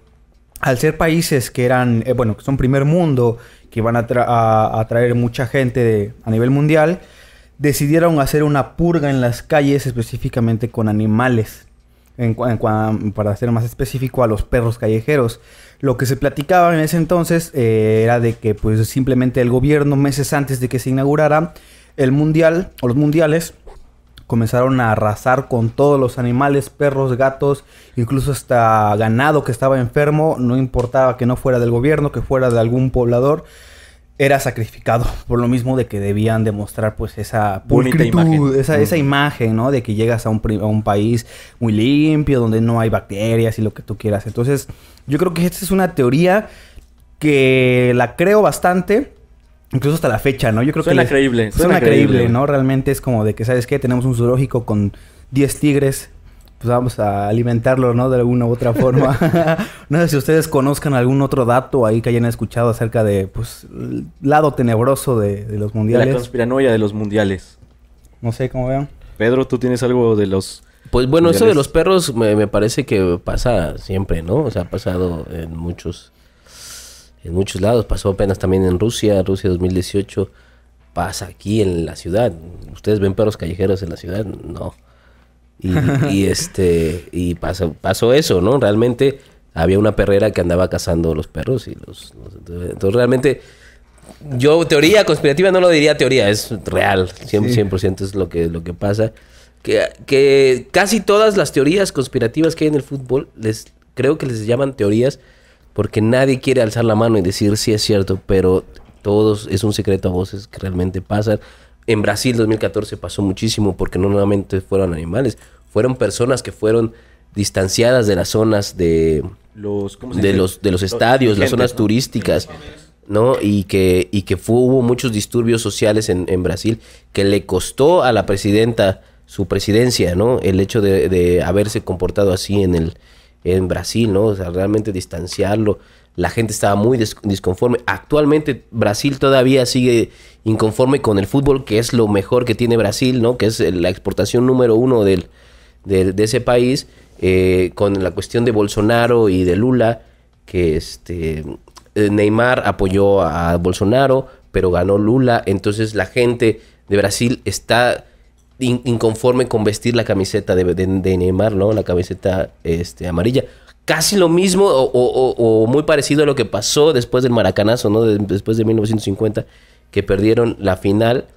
al ser países que eran, eh, bueno, que son primer mundo, que van a, atraer mucha gente a nivel mundial, decidieron hacer una purga en las calles específicamente con animales. Para ser más específico, a los perros callejeros. Lo que se platicaba en ese entonces eh, era de que pues simplemente el gobierno meses antes de que se inaugurara el mundial o los mundiales comenzaron a arrasar con todos los animales, perros, gatos, incluso hasta ganado que estaba enfermo, no importaba que no fuera del gobierno, que fuera de algún poblador, era sacrificado por lo mismo de que debían demostrar pues esa pulcritud, esa, esa imagen, ¿no? De que llegas a un, a un país muy limpio, donde no hay bacterias y lo que tú quieras. Entonces, yo creo que esta es una teoría que la creo bastante, Incluso hasta la fecha, ¿no? Yo creo suena que... creíble. Suena, creíble, ¿no? Realmente es como de que, ¿sabes qué? Tenemos un zoológico con 10 tigres. Pues vamos a alimentarlo, ¿no? De alguna u otra forma. no sé si ustedes conozcan algún otro dato ahí que hayan escuchado acerca de, pues, el lado tenebroso de, los mundiales. la conspiranoia de los mundiales. No sé cómo vean. Pedro, ¿tú tienes algo de los... Pues bueno, eso de los perros me, me parece que pasa siempre, ¿no? O sea, ha pasado en muchos en muchos lados. Pasó apenas también en Rusia, Rusia 2018. Pasa aquí en la ciudad. ¿Ustedes ven perros callejeros en la ciudad? No. Y, este y pasó, pasó eso, ¿no? Realmente había una perrera que andaba cazando los perros y los, entonces realmente yo teoría conspirativa no lo diría teoría, es real, 100%, es lo que, lo que pasa. Que, que, casi todas las teorías conspirativas que hay en el fútbol, les creo que les llaman teorías porque nadie quiere alzar la mano y decir sí es cierto, pero todos es un secreto a voces que realmente pasan. En Brasil 2014 pasó muchísimo porque no nuevamente fueron animales, fueron personas que fueron distanciadas de las zonas de los, de, los de los estadios, las zonas turísticas. ¿no? Y que, y que hubo muchos disturbios sociales en, en, Brasil que le costó a la presidenta su presidencia, ¿no? El hecho de, de haberse comportado así en el, en Brasil, ¿no? O sea, realmente distanciarlo. La gente estaba muy disconforme. Actualmente Brasil todavía sigue inconforme con el fútbol, que es lo mejor que tiene Brasil, ¿no? Que es la exportación número uno del, de, ese país, eh, con la cuestión de Bolsonaro y de Lula, que este eh, Neymar apoyó a Bolsonaro, pero ganó Lula. Entonces la gente de Brasil está inconforme con vestir la camiseta de, de, Neymar, ¿no? La camiseta este, amarilla. Casi lo mismo o, muy parecido a lo que pasó después del maracanazo, ¿no? después de 1950, que perdieron la final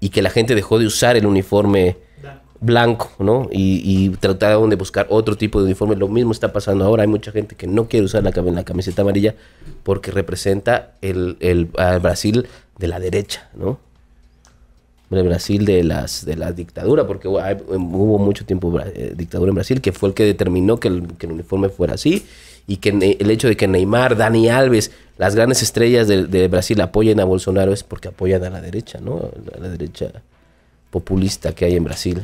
y que la gente dejó de usar el uniforme blanco, ¿no? Y, trataron de buscar otro tipo de uniforme. Lo mismo está pasando ahora. Hay mucha gente que no quiere usar la, la camiseta amarilla porque representa el, el Brasil de la derecha, ¿no? De Brasil de las de la dictadura, porque hubo mucho tiempo eh, dictadura en Brasil, que fue el que determinó que el, uniforme fuera así, y que el hecho de que Neymar, Dani Alves, las grandes estrellas de, Brasil apoyen a Bolsonaro es porque apoyan a la derecha, ¿no? A la derecha populista que hay en Brasil.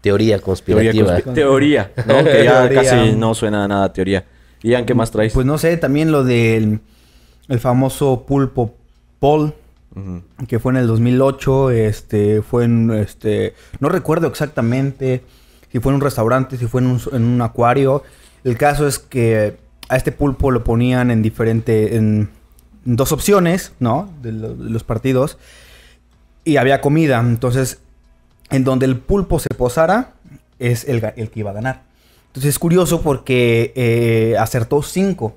Teoría conspirativa. Teoría, ¿no? que ya casi no suena a nada teoría. Ian, ¿qué más traes? Pues no sé, también lo del el famoso pulpo Paul que fue en el 2008, este, fue en, este, no recuerdo exactamente si fue en un restaurante, si fue en un, acuario. El caso es que a este pulpo lo ponían en diferente, en, dos opciones, ¿no? De, los partidos. Y había comida. Entonces, en donde el pulpo se posara, es el, que iba a ganar. Entonces es curioso porque eh, acertó cinco,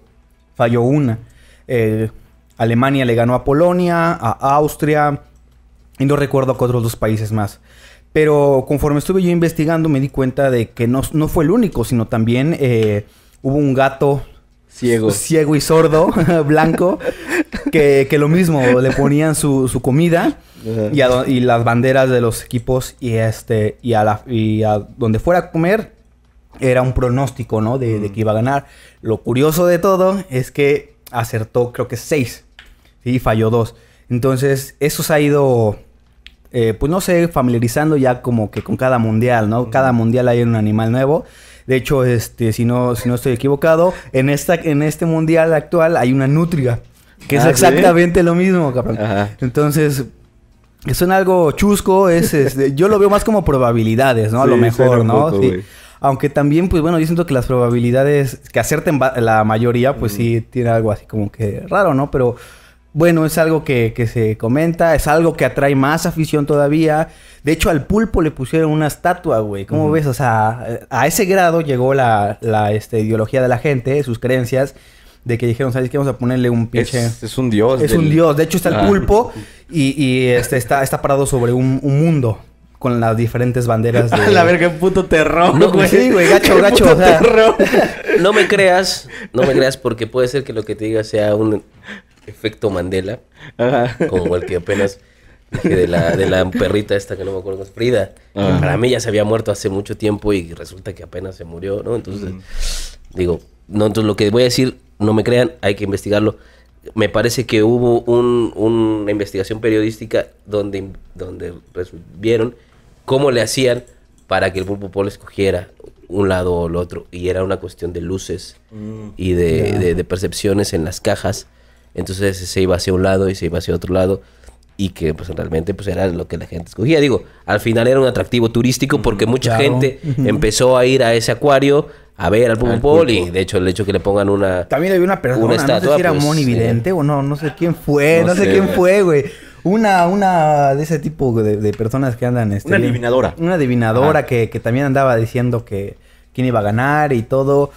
falló una. Eh, Alemania le ganó a Polonia, a Austria y no recuerdo con otros dos países más. Pero conforme estuve yo investigando me di cuenta de que no, no fue el único, sino también eh, hubo un gato ciego, ciego y sordo, blanco, que, lo mismo, le ponían su, comida y, las banderas de los equipos y, este, y, a la, y a donde fuera a comer era un pronóstico, ¿no? De, de, que iba a ganar. Lo curioso de todo es que acertó creo que seis y falló dos. Entonces, eso se ha ido, eh, pues no sé, familiarizando ya como que con cada mundial, ¿no? Cada mundial hay un animal nuevo. De hecho, este, si no, si no estoy equivocado, en, esta, en este mundial actual hay una nutria, que es ah, exactamente lo mismo, cabrón. Entonces, que suena algo chusco, es, este, yo lo veo más como probabilidades, ¿no? A lo Sí, mejor, ¿no? poco, Sí. Aunque también, pues bueno, yo siento que las probabilidades que acerten la mayoría, pues sí tiene algo así como que raro, ¿no? Pero bueno, es algo que, que se comenta, es algo que atrae más afición todavía. De hecho, al pulpo le pusieron una estatua, güey. ¿Cómo ves? O sea, a ese grado llegó la, la este, ideología de la gente, sus creencias, de que dijeron, ¿sabes qué? Vamos a ponerle un pinche... Es, es un dios. Es del- un dios. De hecho, está el Ah. pulpo y, y, este, está, está parado sobre un, un mundo con las diferentes banderas de... A la verga, qué puto terror, No, güey. sí, güey, gacho, Qué gacho, puto o sea. No me creas, no me creas porque puede ser que lo que te diga sea un efecto Mandela, Ajá. como el que apenas dije de la, de la perrita esta que no me acuerdo Frida, que para mí ya se había muerto hace mucho tiempo y resulta que apenas se murió, ¿no? Entonces, digo, no, entonces lo que voy a decir, no me crean, hay que investigarlo. Me parece que hubo un- una investigación periodística donde, donde vieron cómo le hacían para que el pulpo polo escogiera un lado o el otro. Y era una cuestión de luces y de, Ya. de- de percepciones en las cajas. Entonces se iba hacia un lado y se iba hacia otro lado. Y que pues realmente pues era lo que la gente escogía. Digo, al final era un atractivo turístico porque mucha claro. gente empezó a ir a ese acuario a ver al polo. Y de hecho el hecho que le pongan una... También había una persona, Una no sé estatua, si era pues, Moni eh. Vidente o no, no sé quién fue, No no, sé, sé, quién fue, güey. Una, una de ese tipo de, de personas que andan... Este, Una adivinadora. Una adivinadora que también andaba diciendo que quién iba a ganar y todo.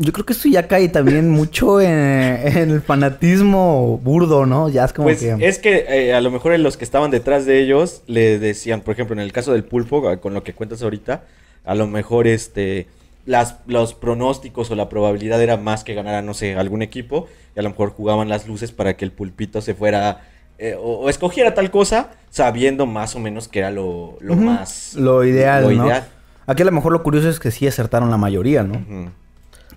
Yo creo que esto ya cae también mucho en, en el fanatismo burdo, ¿no? Ya es como Pues que... es que eh, a lo mejor en los que estaban detrás de ellos le decían, por ejemplo, en el caso del pulpo, con lo que cuentas ahorita, a lo mejor este las, los pronósticos o la probabilidad era más que ganara, no sé, algún equipo, y a lo mejor jugaban las luces para que el pulpito se fuera eh, o, o escogiera tal cosa, sabiendo más o menos que era lo, lo más Lo ideal, lo ¿no? ideal. Aquí a lo mejor lo curioso es que sí acertaron la mayoría, ¿no? Ujú.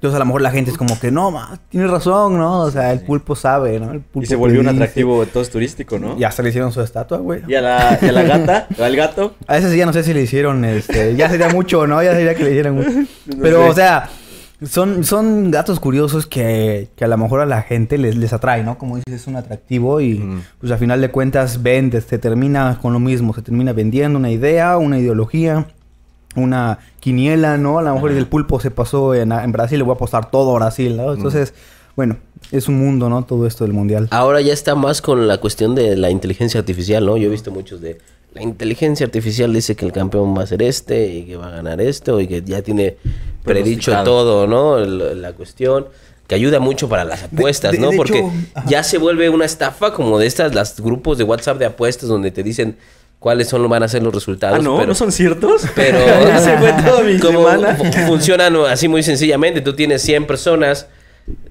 Entonces a lo mejor la gente es como que, no, ma, tienes razón, ¿no? O sea, el pulpo sabe, ¿no? El pulpo Y se volvió un atractivo entonces turístico, ¿no? Y hasta le hicieron su estatua, güey. Y a la, y a la gata, o al gato, A ese sí ya no sé si le hicieron, este, ya sería mucho, ¿no? Ya sería que le hicieran mucho. Pero, o sea, son, son datos curiosos que, que a lo mejor a la gente les, les atrae, ¿no? Como dices, es un atractivo y Mm. pues al final de cuentas vende, se termina con lo mismo, se termina vendiendo una idea, una ideología, una quiniela, ¿no? A lo mejor el pulpo se pasó en, en Brasil, le voy a apostar todo a Brasil, ¿no? Entonces, bueno, es un mundo, ¿no? Todo esto del mundial. Ahora ya está más con la cuestión de la inteligencia artificial, ¿no? Yo he visto muchos de... La inteligencia artificial dice que el campeón va a ser este y que va a ganar esto y que ya tiene predicho todo, ¿no? El- la cuestión que ayuda mucho para las apuestas, de- ¿no? de Porque hecho, ya se vuelve una estafa como de estas, los grupos de WhatsApp de apuestas donde te dicen cuáles son van a ser los resultados. ah, no, pero, no son ciertos. pero se fue toda mi como semana. fu- funcionan así muy sencillamente. Tú tienes 100 personas,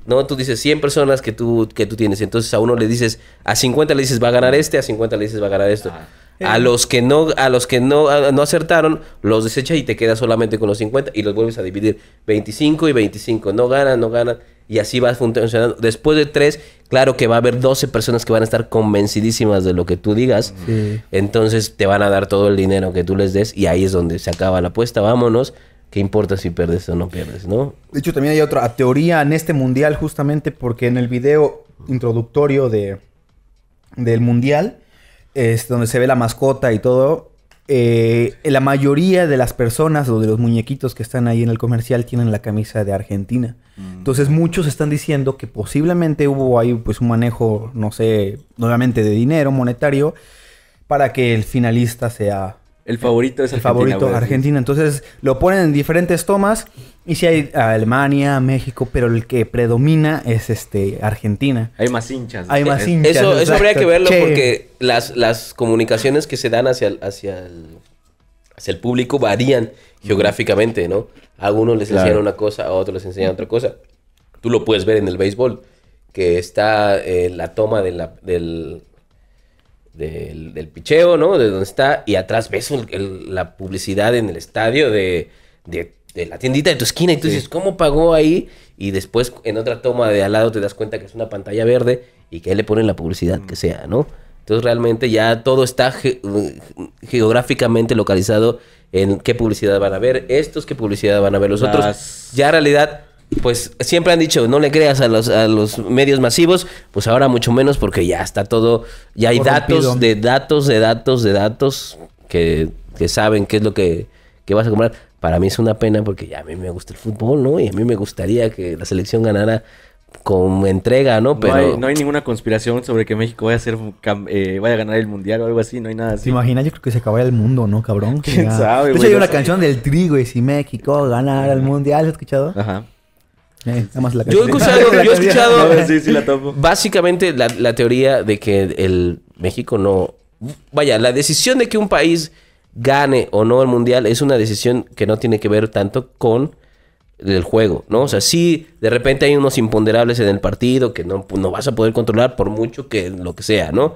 ¿no? Tú dices 100 personas que tú, que tú tienes. Entonces a uno le dices, a 50 le dices va a ganar este, a 50 le dices va a ganar esto. A los que no, a los que no, a- no acertaron, los desechas y te quedas solamente con los 50 y los vuelves a dividir 25 y 25. No ganan, no ganan. Y así va funcionando. Después de tres, claro que va a haber 12 personas que van a estar convencidísimas de lo que tú digas. Sí. Entonces te van a dar todo el dinero que tú les des y ahí es donde se acaba la apuesta. Vámonos. ¿Qué importa si pierdes o no pierdes, no? De hecho, también hay otra teoría en este mundial, justamente porque en el video introductorio de, del mundial, es donde se ve la mascota y todo, eh, la mayoría de las personas o de los muñequitos que están ahí en el comercial tienen la camisa de Argentina. Entonces muchos están diciendo que posiblemente hubo ahí pues un manejo, no sé, nuevamente de dinero monetario para que el finalista sea El favorito es el Argentina, favorito. Argentina. Entonces lo ponen en diferentes tomas. Y si hay Alemania, México, pero el que predomina es este Argentina. Hay más hinchas. Hay más hinchas. Eso, eso habría que verlo Che. porque las, las comunicaciones que se dan hacia el, hacia el, el público varían geográficamente, ¿no? A algunos les Claro. enseñan una cosa, a otros les enseñan otra cosa. Tú lo puedes ver en el béisbol, que está eh, la toma de la, del, del, del picheo, ¿no? De donde está, y atrás ves el- el- la publicidad en el estadio de, de- de la tiendita de tu esquina, y tú dices, ¿cómo pagó ahí? Y después en otra toma de al lado te das cuenta que es una pantalla verde y que ahí le ponen la publicidad que sea, ¿no? Entonces realmente ya todo está ge- geográficamente localizado en qué publicidad van a ver estos, qué publicidad van a ver los otros. Ya en realidad pues siempre han dicho, no le creas a los, a los medios masivos, pues ahora mucho menos porque ya está todo, ya hay Corrompido. datos de datos, de datos, de datos que, que saben qué es lo que, que vas a comprar. Para mí es una pena porque ya a mí me gusta el fútbol, ¿no? Y a mí me gustaría que la selección ganara con entrega, ¿no? Pero No, hay, no hay ninguna conspiración sobre que México vaya a ser eh, vaya a ganar el mundial o algo así, no hay nada ¿Se así. imagina? Yo creo que se acabaría el mundo, ¿no, cabrón? ¿Quién ya- sabe, De hecho, hay una canción del Tri, güey. Si México ganara el mundial, ¿has escuchado? Ajá. Eh, nada más la Yo he escuchado- yo he escuchado- No, sí, sí la topo. Básicamente la, la teoría de que el México no... Vaya, la decisión de que un país gane o no el mundial es una decisión que no tiene que ver tanto con el juego, ¿no? O sea, sí, de repente hay unos imponderables en el partido que no, no vas a poder controlar por mucho que lo que sea, ¿no?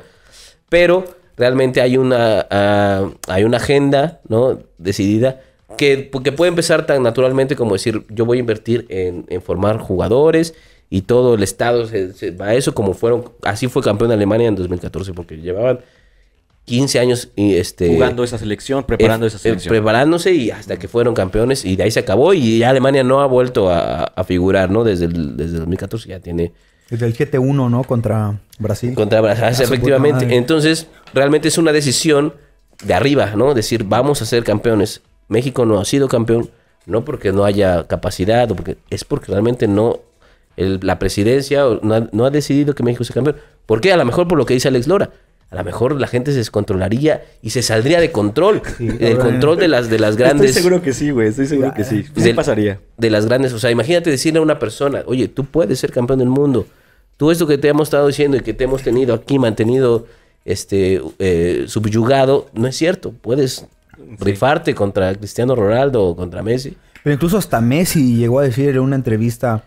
Pero realmente hay una, ah, hay una agenda, ¿no? Decidida que, que puede empezar tan naturalmente como decir, yo voy a invertir en, en formar jugadores y todo el Estado se, se va a eso, como fueron, así fue campeón de Alemania en 2014, porque llevaban 15 años y este Jugando esa selección, preparando eh, esa eh, selección. preparándose y hasta que fueron campeones y de ahí se acabó y ya Alemania no ha vuelto a, a figurar, ¿no? Desde el, desde el 2014 ya tiene Desde el 7-1, ¿no? Contra Brasil. contra Brasil, Ah, efectivamente. Entonces, realmente es una decisión de arriba, ¿no? Decir, vamos a ser campeones. México no ha sido campeón, no porque no haya capacidad, o porque es porque realmente no, el- la presidencia no ha, no ha decidido que México sea campeón. ¿Por qué? A lo mejor por lo que dice Alex Lora. A lo mejor la gente se descontrolaría y se saldría de control. del cabrón. control de las, de las grandes. Estoy seguro que sí, güey. Estoy seguro que sí. Sí Del- pasaría. De las grandes, o sea, imagínate decirle a una persona, oye, tú puedes ser campeón del mundo. Tú esto que te hemos estado diciendo y que te hemos tenido aquí mantenido este eh, subyugado, no es cierto. Puedes rifarte contra Cristiano Ronaldo o contra Messi. Pero incluso hasta Messi llegó a decir en una entrevista,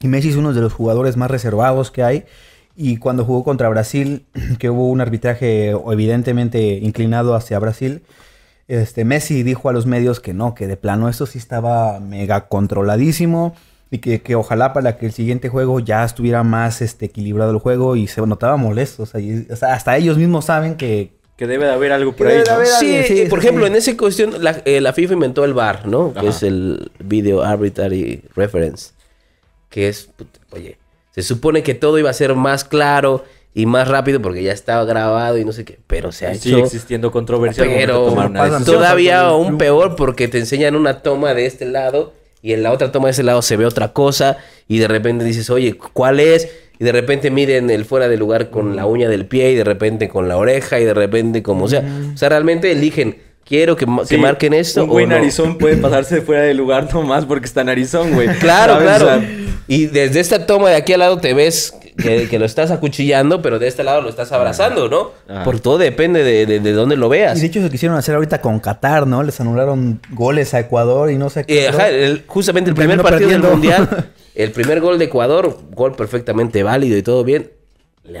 y Messi es uno de los jugadores más reservados que hay, y cuando jugó contra Brasil, que hubo un arbitraje evidentemente inclinado hacia Brasil, este, Messi dijo a los medios que no, que de plano esto sí estaba mega controladísimo y que, que ojalá para que el siguiente juego ya estuviera más este, equilibrado el juego y se notaba molesto. O sea, y- o sea, hasta ellos mismos saben que... Que debe de haber algo por ahí, Sí, por sí, ejemplo, sí. en esa cuestión, la, eh, la FIFA inventó el VAR, ¿no? Que es el Video Arbitrary Reference. Que es, oye, se supone que todo iba a ser más claro y más rápido porque ya estaba grabado y no sé qué, pero se ha Sigue hecho... existiendo controversia. Pero todavía aún peor porque te enseñan una toma de este lado y en la otra toma de ese lado se ve otra cosa y de repente dices, oye, ¿cuál es? Y de repente miren el fuera de lugar con la uña del pie y de repente con la oreja y de repente como, o sea, o sea, realmente eligen, quiero que, que marquen esto. Un güey o no. narizón puede pasarse de fuera de lugar nomás porque está narizón, güey. Claro, ¿Sabes? claro. O sea, y desde esta toma de aquí al lado te ves que, que lo estás acuchillando, pero de este lado lo estás abrazando, ¿no? Ajá. Por todo depende de, de, de dónde lo Y veas. de hecho se quisieron hacer ahorita con Qatar, ¿no? Les anularon goles a Ecuador y no sé Eh, ajá, el- justamente el primer Terminó partido del mundial, el primer gol de Ecuador, gol perfectamente válido y todo bien,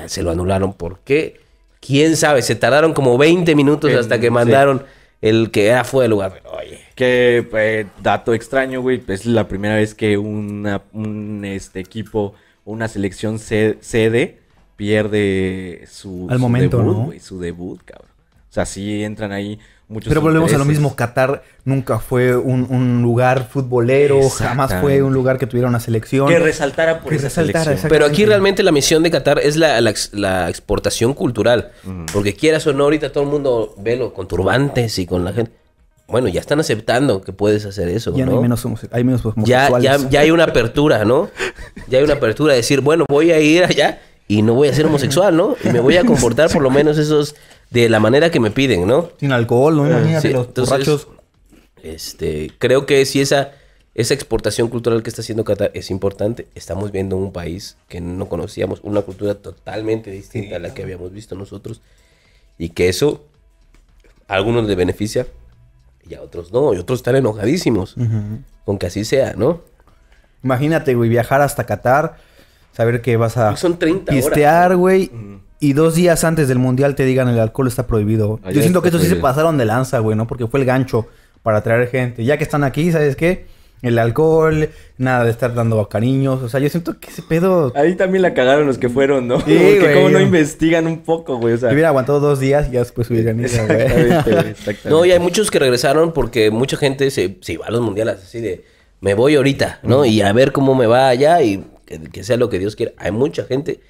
se lo anularon. ¿Por qué? ¿Quién sabe? Se tardaron como 20 minutos hasta que sí. El que era fuera de lugar. Pero, oye, Que, eh, dato extraño, güey, es la primera vez que una, un este, equipo, una selección sede pierde su, Al su momento, debut, ¿no? güey, su debut, cabrón. O sea, sí entran ahí muchos Pero volvemos a lo mismo, Qatar nunca fue un, un lugar futbolero, jamás fue un lugar que tuviera una selección. Que resaltara por Que esa resaltara, selección. exacto. Pero aquí realmente la misión de Qatar es la, la ex- la exportación cultural. Porque quieras o no, ahorita todo el mundo ve lo con turbantes y con la gente. Bueno, ya están aceptando que puedes hacer eso, ya no, ¿no? hay menos, homose- hay menos ya, homosexuales. ya, ya hay una apertura, ¿no? Ya hay una apertura de decir, bueno, voy a ir allá y no voy a ser homosexual, ¿no? Y me voy a comportar por lo menos esos de la manera que me piden, ¿no? Sin alcohol, ¿no? Imagínate Sí, los entonces, borrachos. Este, creo que si esa, esa exportación cultural que está haciendo Qatar es importante, estamos viendo un país que no conocíamos, una cultura totalmente distinta a la que habíamos visto nosotros, y que eso a algunos les beneficia y a otros no, y otros están enojadísimos con que así sea, ¿no? Imagínate, güey, viajar hasta Qatar, saber que vas a Son 30 horas. pistear, güey, y dos días antes del mundial te digan el alcohol está prohibido. Allá Yo siento que está eso sí se pasaron de lanza, güey, ¿no? Porque fue el gancho para traer gente. Ya que están aquí, ¿sabes qué? El alcohol, nada de estar dando cariños. O sea, yo siento que ese pedo... Ahí también la cagaron los que fueron, ¿no? Sí, Porque como no investigan un poco, güey. O sea, hubiera aguantado dos días y ya después hubieran ido, güey. exactamente, güey, exactamente. No, y hay muchos que regresaron porque mucha gente se, se iba a los mundiales así de, me voy ahorita, ¿no? Y a ver cómo me va allá y que, que sea lo que Dios quiera. Hay mucha gente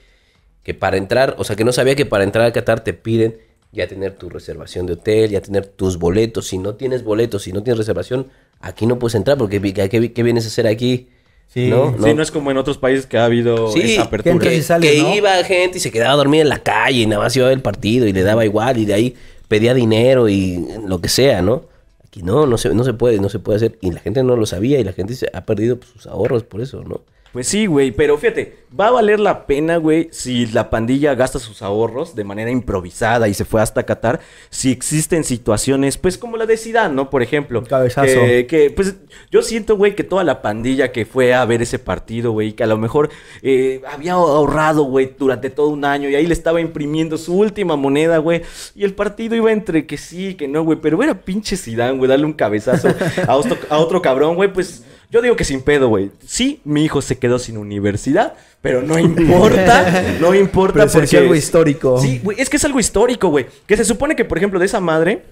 que para entrar, o sea, que no sabía que para entrar a Qatar te piden ya tener tu reservación de hotel, ya tener tus boletos. Si no tienes boletos, si no tienes reservación, aquí no puedes entrar porque ¿qué, qué- vienes a hacer aquí? Sí. ¿No? Sí, no es como en otros países que ha habido Sí, esa apertura. gente que, sale, que ¿no? iba gente y se quedaba dormida en la calle y nada más iba a ver el partido y le daba igual y de ahí pedía dinero y lo que sea, ¿no? Aquí no, no se, no se puede, no se puede hacer y la gente no lo sabía y la gente se ha perdido pues, sus ahorros por eso, ¿no? Pues sí, güey, pero fíjate, va a valer la pena, güey, si la pandilla gasta sus ahorros de manera improvisada y se fue hasta Qatar, si existen situaciones, pues como la de Zidane, ¿no? Por ejemplo. Cabezazo. Que, que, pues yo siento, güey, que toda la pandilla que fue a ver ese partido, güey, que a lo mejor eh, había ahorrado, güey, durante todo un año y ahí le estaba imprimiendo su última moneda, güey, y el partido iba entre que sí, que no, güey, pero ver a pinche Zidane, güey, darle un cabezazo a otro, a otro cabrón, güey, pues... Yo digo que sin pedo, güey. Sí, mi hijo se quedó sin universidad, pero no importa, no importa Presenció algo histórico. Sí, güey, es que es algo histórico, güey. Que se supone que, por ejemplo, de esa madre,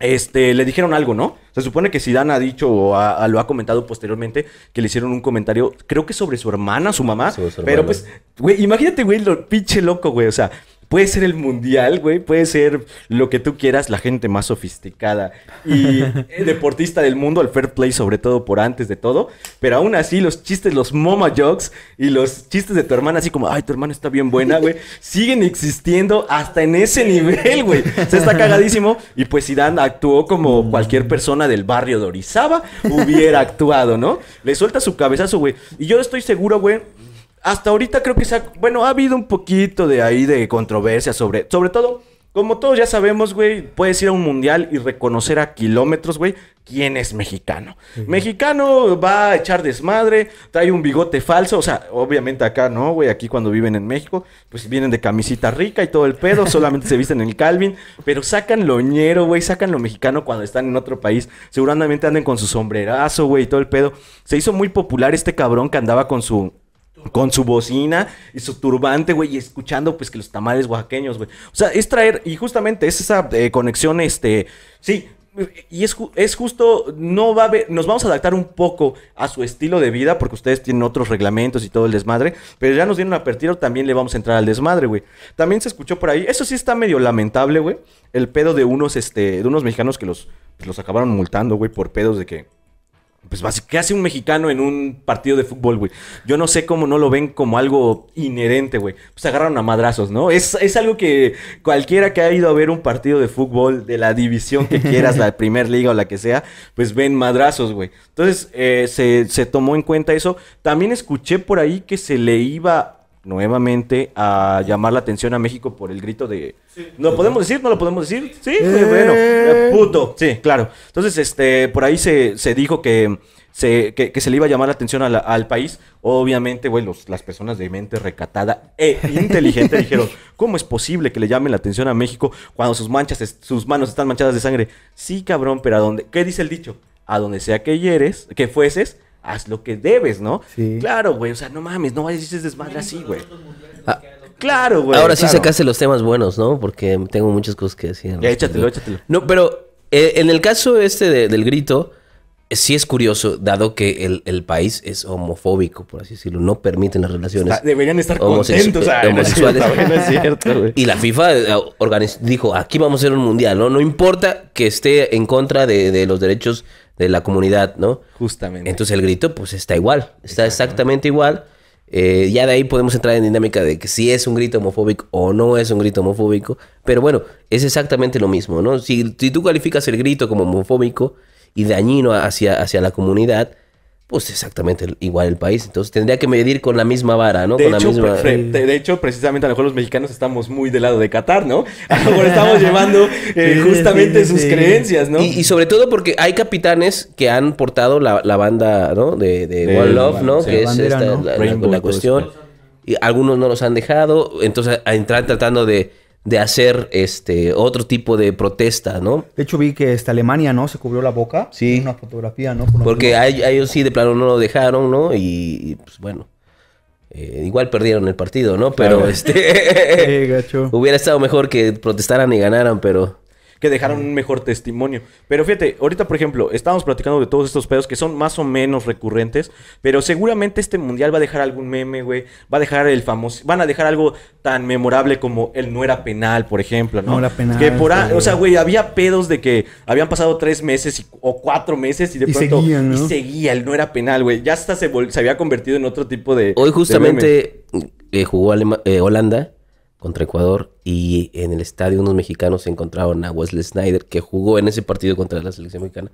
este, le dijeron algo, ¿no? Se supone que Zidane ha dicho o lo ha comentado posteriormente que le hicieron un comentario, creo que sobre su hermana, su mamá. Sobre su pero hermana. pues, güey, imagínate, güey, lo pinche loco, güey. O sea, puede ser el mundial, güey, puede ser lo que tú quieras, la gente más sofisticada y el deportista del mundo, el fair play sobre todo por antes de todo. Pero aún así, los chistes, los moma jokes y los chistes de tu hermana, así como, ay, tu hermana está bien buena, güey, siguen existiendo hasta en ese nivel, güey. O sea, está cagadísimo. Y pues Zidane actuó como cualquier persona del barrio de Orizaba hubiera actuado, ¿no? Le suelta su cabezazo, güey. Y yo estoy seguro, güey, hasta ahorita creo que se ha, bueno, ha habido un poquito de ahí de controversia sobre, sobre todo, como todos ya sabemos, güey, puedes ir a un mundial y reconocer a kilómetros, güey, quién es mexicano. Mexicano va a echar desmadre, trae un bigote falso, o sea, obviamente acá no, güey, aquí cuando viven en México, pues vienen de camisita rica y todo el pedo, solamente se visten en el Calvin, pero sacan lo ñero, güey, sacan lo mexicano cuando están en otro país, seguramente anden con su sombrerazo, güey, y todo el pedo. Se hizo muy popular este cabrón que andaba con su con su bocina y su turbante, güey, y escuchando pues que los tamales oaxaqueños, güey. O sea, es traer, y justamente es esa eh, conexión, este, sí, y es, es justo, no va a haber, nos vamos a adaptar un poco a su estilo de vida, porque ustedes tienen otros reglamentos y todo el desmadre, pero ya nos dieron apertura, también le vamos a entrar al desmadre, güey. También se escuchó por ahí, eso sí está medio lamentable, güey, el pedo de unos, este, de unos mexicanos que los, pues, los acabaron multando, güey, por pedos de que... Pues ¿qué hace un mexicano en un partido de fútbol, güey? Yo no sé cómo no lo ven como algo inherente, güey. Pues agarraron a madrazos, ¿no? Es, es algo que cualquiera que ha ido a ver un partido de fútbol de la división que quieras, la primer liga o la que sea, pues ven madrazos, güey. Entonces, eh, se, se tomó en cuenta eso. También escuché por ahí que se le iba nuevamente a llamar la atención a México por el grito de... ¿No lo podemos decir? ¿No lo podemos decir? Sí, Eh. bueno, eh, puto. Sí, claro. Entonces, este, por ahí se, se dijo que se, que, que se le iba a llamar la atención a la- al país. Obviamente, güey, los- las personas de mente recatada e inteligente dijeron, ¿cómo es posible que le llamen la atención a México cuando sus manchas, sus manos están manchadas de sangre? Sí, cabrón, pero ¿a dónde? ¿Qué dice el dicho? A donde sea que hieres, que fueses, haz lo que debes, ¿no? Sí. Claro, güey, o sea, no mames, no vayas a decir desmadre así, güey. Ah, Claro, güey. Ahora sí claro. sacaste los temas buenos, ¿no? Porque tengo muchas cosas que decir. Ya, échatelo, échatelo. No, pero eh, en el caso este de- del grito, eh, sí es curioso, dado que el, el país es homofóbico, por así decirlo. No permiten las relaciones. Está- deberían estar homosexu- contentos. Es homosexuales. no es cierto, güey. Y la FIFA eh, dijo, aquí vamos a hacer un mundial, ¿no? No importa que esté en contra de, de los derechos de la comunidad, ¿no? Justamente. Entonces el grito, pues está igual, está exactamente igual. Eh, ya de ahí podemos entrar en dinámica de que si es un grito homofóbico o no es un grito homofóbico. Pero bueno, es exactamente lo mismo, ¿no? Si, si tú calificas el grito como homofóbico y dañino hacia, hacia la comunidad, pues exactamente igual el país. Entonces tendría que medir con la misma vara, ¿no? De con hecho, la misma... pre- de, de hecho, precisamente a lo mejor los mexicanos estamos muy del lado de Qatar, ¿no? A lo mejor estamos llevando eh, Sí, justamente sí, sus creencias, ¿no? Y, y sobre todo porque hay capitanes que han portado la, la banda, ¿no? De, de De- One Love, ¿no? sí, que es bandera, esta, ¿no? la, Rainbow cuestión. Y algunos no los han dejado. Entonces a- entrar tratando de, de hacer este otro tipo de protesta, ¿no? De hecho, vi que esta Alemania, ¿no? Se cubrió la boca. Sí. Una fotografía, ¿no? Por Porque a, ellos sí de plano no lo dejaron, ¿no? Y, y, pues bueno. eh, igual perdieron el partido, ¿no? Pero Claro. este. Gacho. hubiera estado mejor que protestaran y ganaran, pero. Que dejaron un mejor testimonio. Pero fíjate, ahorita, por ejemplo, estábamos platicando de todos estos pedos que son más o menos recurrentes, pero seguramente este mundial va a dejar algún meme, güey. Va a dejar el famoso. Van a dejar algo tan memorable como el no era penal, por ejemplo, ¿no? No era penal, Que por a- o sea, güey, había pedos de que habían pasado tres meses y- o cuatro meses y de Y pronto. seguía, ¿no? Y seguía, el no era penal, güey. Ya hasta se, vol- se había convertido en otro tipo de. Hoy de meme. justamente eh, jugó Alema- eh, Holanda contra Ecuador y en el estadio unos mexicanos se encontraron a Wesley Snyder que jugó en ese partido contra la selección mexicana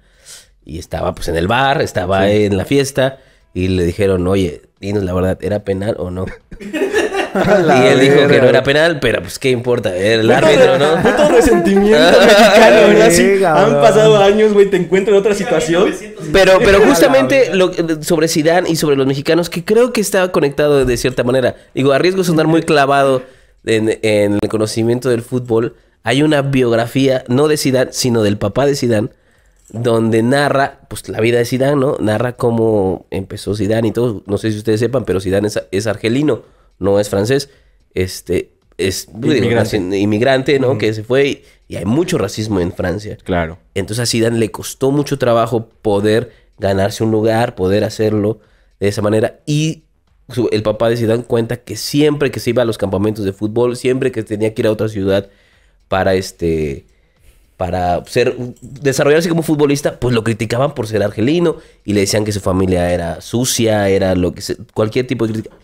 y estaba pues en el bar, estaba en la fiesta y le dijeron, oye, dinos la verdad, ¿era penal o no? y él dijo que no era penal, pero pues qué importa, era el árbitro, ¿no? Puto resentimiento mexicano, ¿verdad? Sí, Sí, han pasado años, güey, te encuentro en otra situación. Pero, pero justamente lo, sobre Zidane y sobre los mexicanos, que creo que está conectado de cierta manera. Digo, a riesgo de sonar muy clavado en, en el conocimiento del fútbol, hay una biografía, no de Zidane, sino del papá de Zidane, donde narra, pues, la vida de Zidane, ¿no? Narra cómo empezó Zidane y todo. No sé si ustedes sepan, pero Zidane es, es argelino, no es francés. Este, es Inmigrante. inmigrante, ¿no? Que se fue y, y hay mucho racismo en Francia. Claro. Entonces a Zidane le costó mucho trabajo poder ganarse un lugar, poder hacerlo de esa manera. Y el papá de Zidane cuenta que siempre que se iba a los campamentos de fútbol, siempre que tenía que ir a otra ciudad para este para ser desarrollarse como futbolista, pues lo criticaban por ser argelino y le decían que su familia era sucia, era lo que se- cualquier tipo de crítica.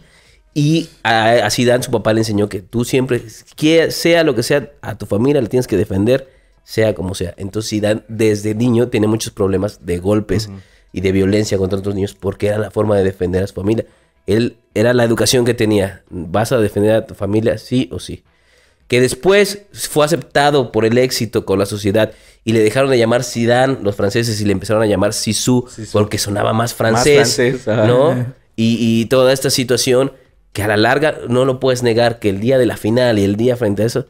Y a, a Zidane su papá le enseñó que tú siempre, que sea lo que sea, a tu familia le tienes que defender, sea como sea. Entonces Zidane desde niño tiene muchos problemas de golpes y de violencia contra otros niños porque era la forma de defender a su familia. Él era la educación que tenía. Vas a defender a tu familia sí o sí. Que después fue aceptado por el éxito con la sociedad y le dejaron de llamar Zidane los franceses y le empezaron a llamar Sisu porque sonaba más francés, francés, ajá. ¿no? Y, y toda esta situación que a la larga no lo puedes negar que el día de la final y el día frente a eso,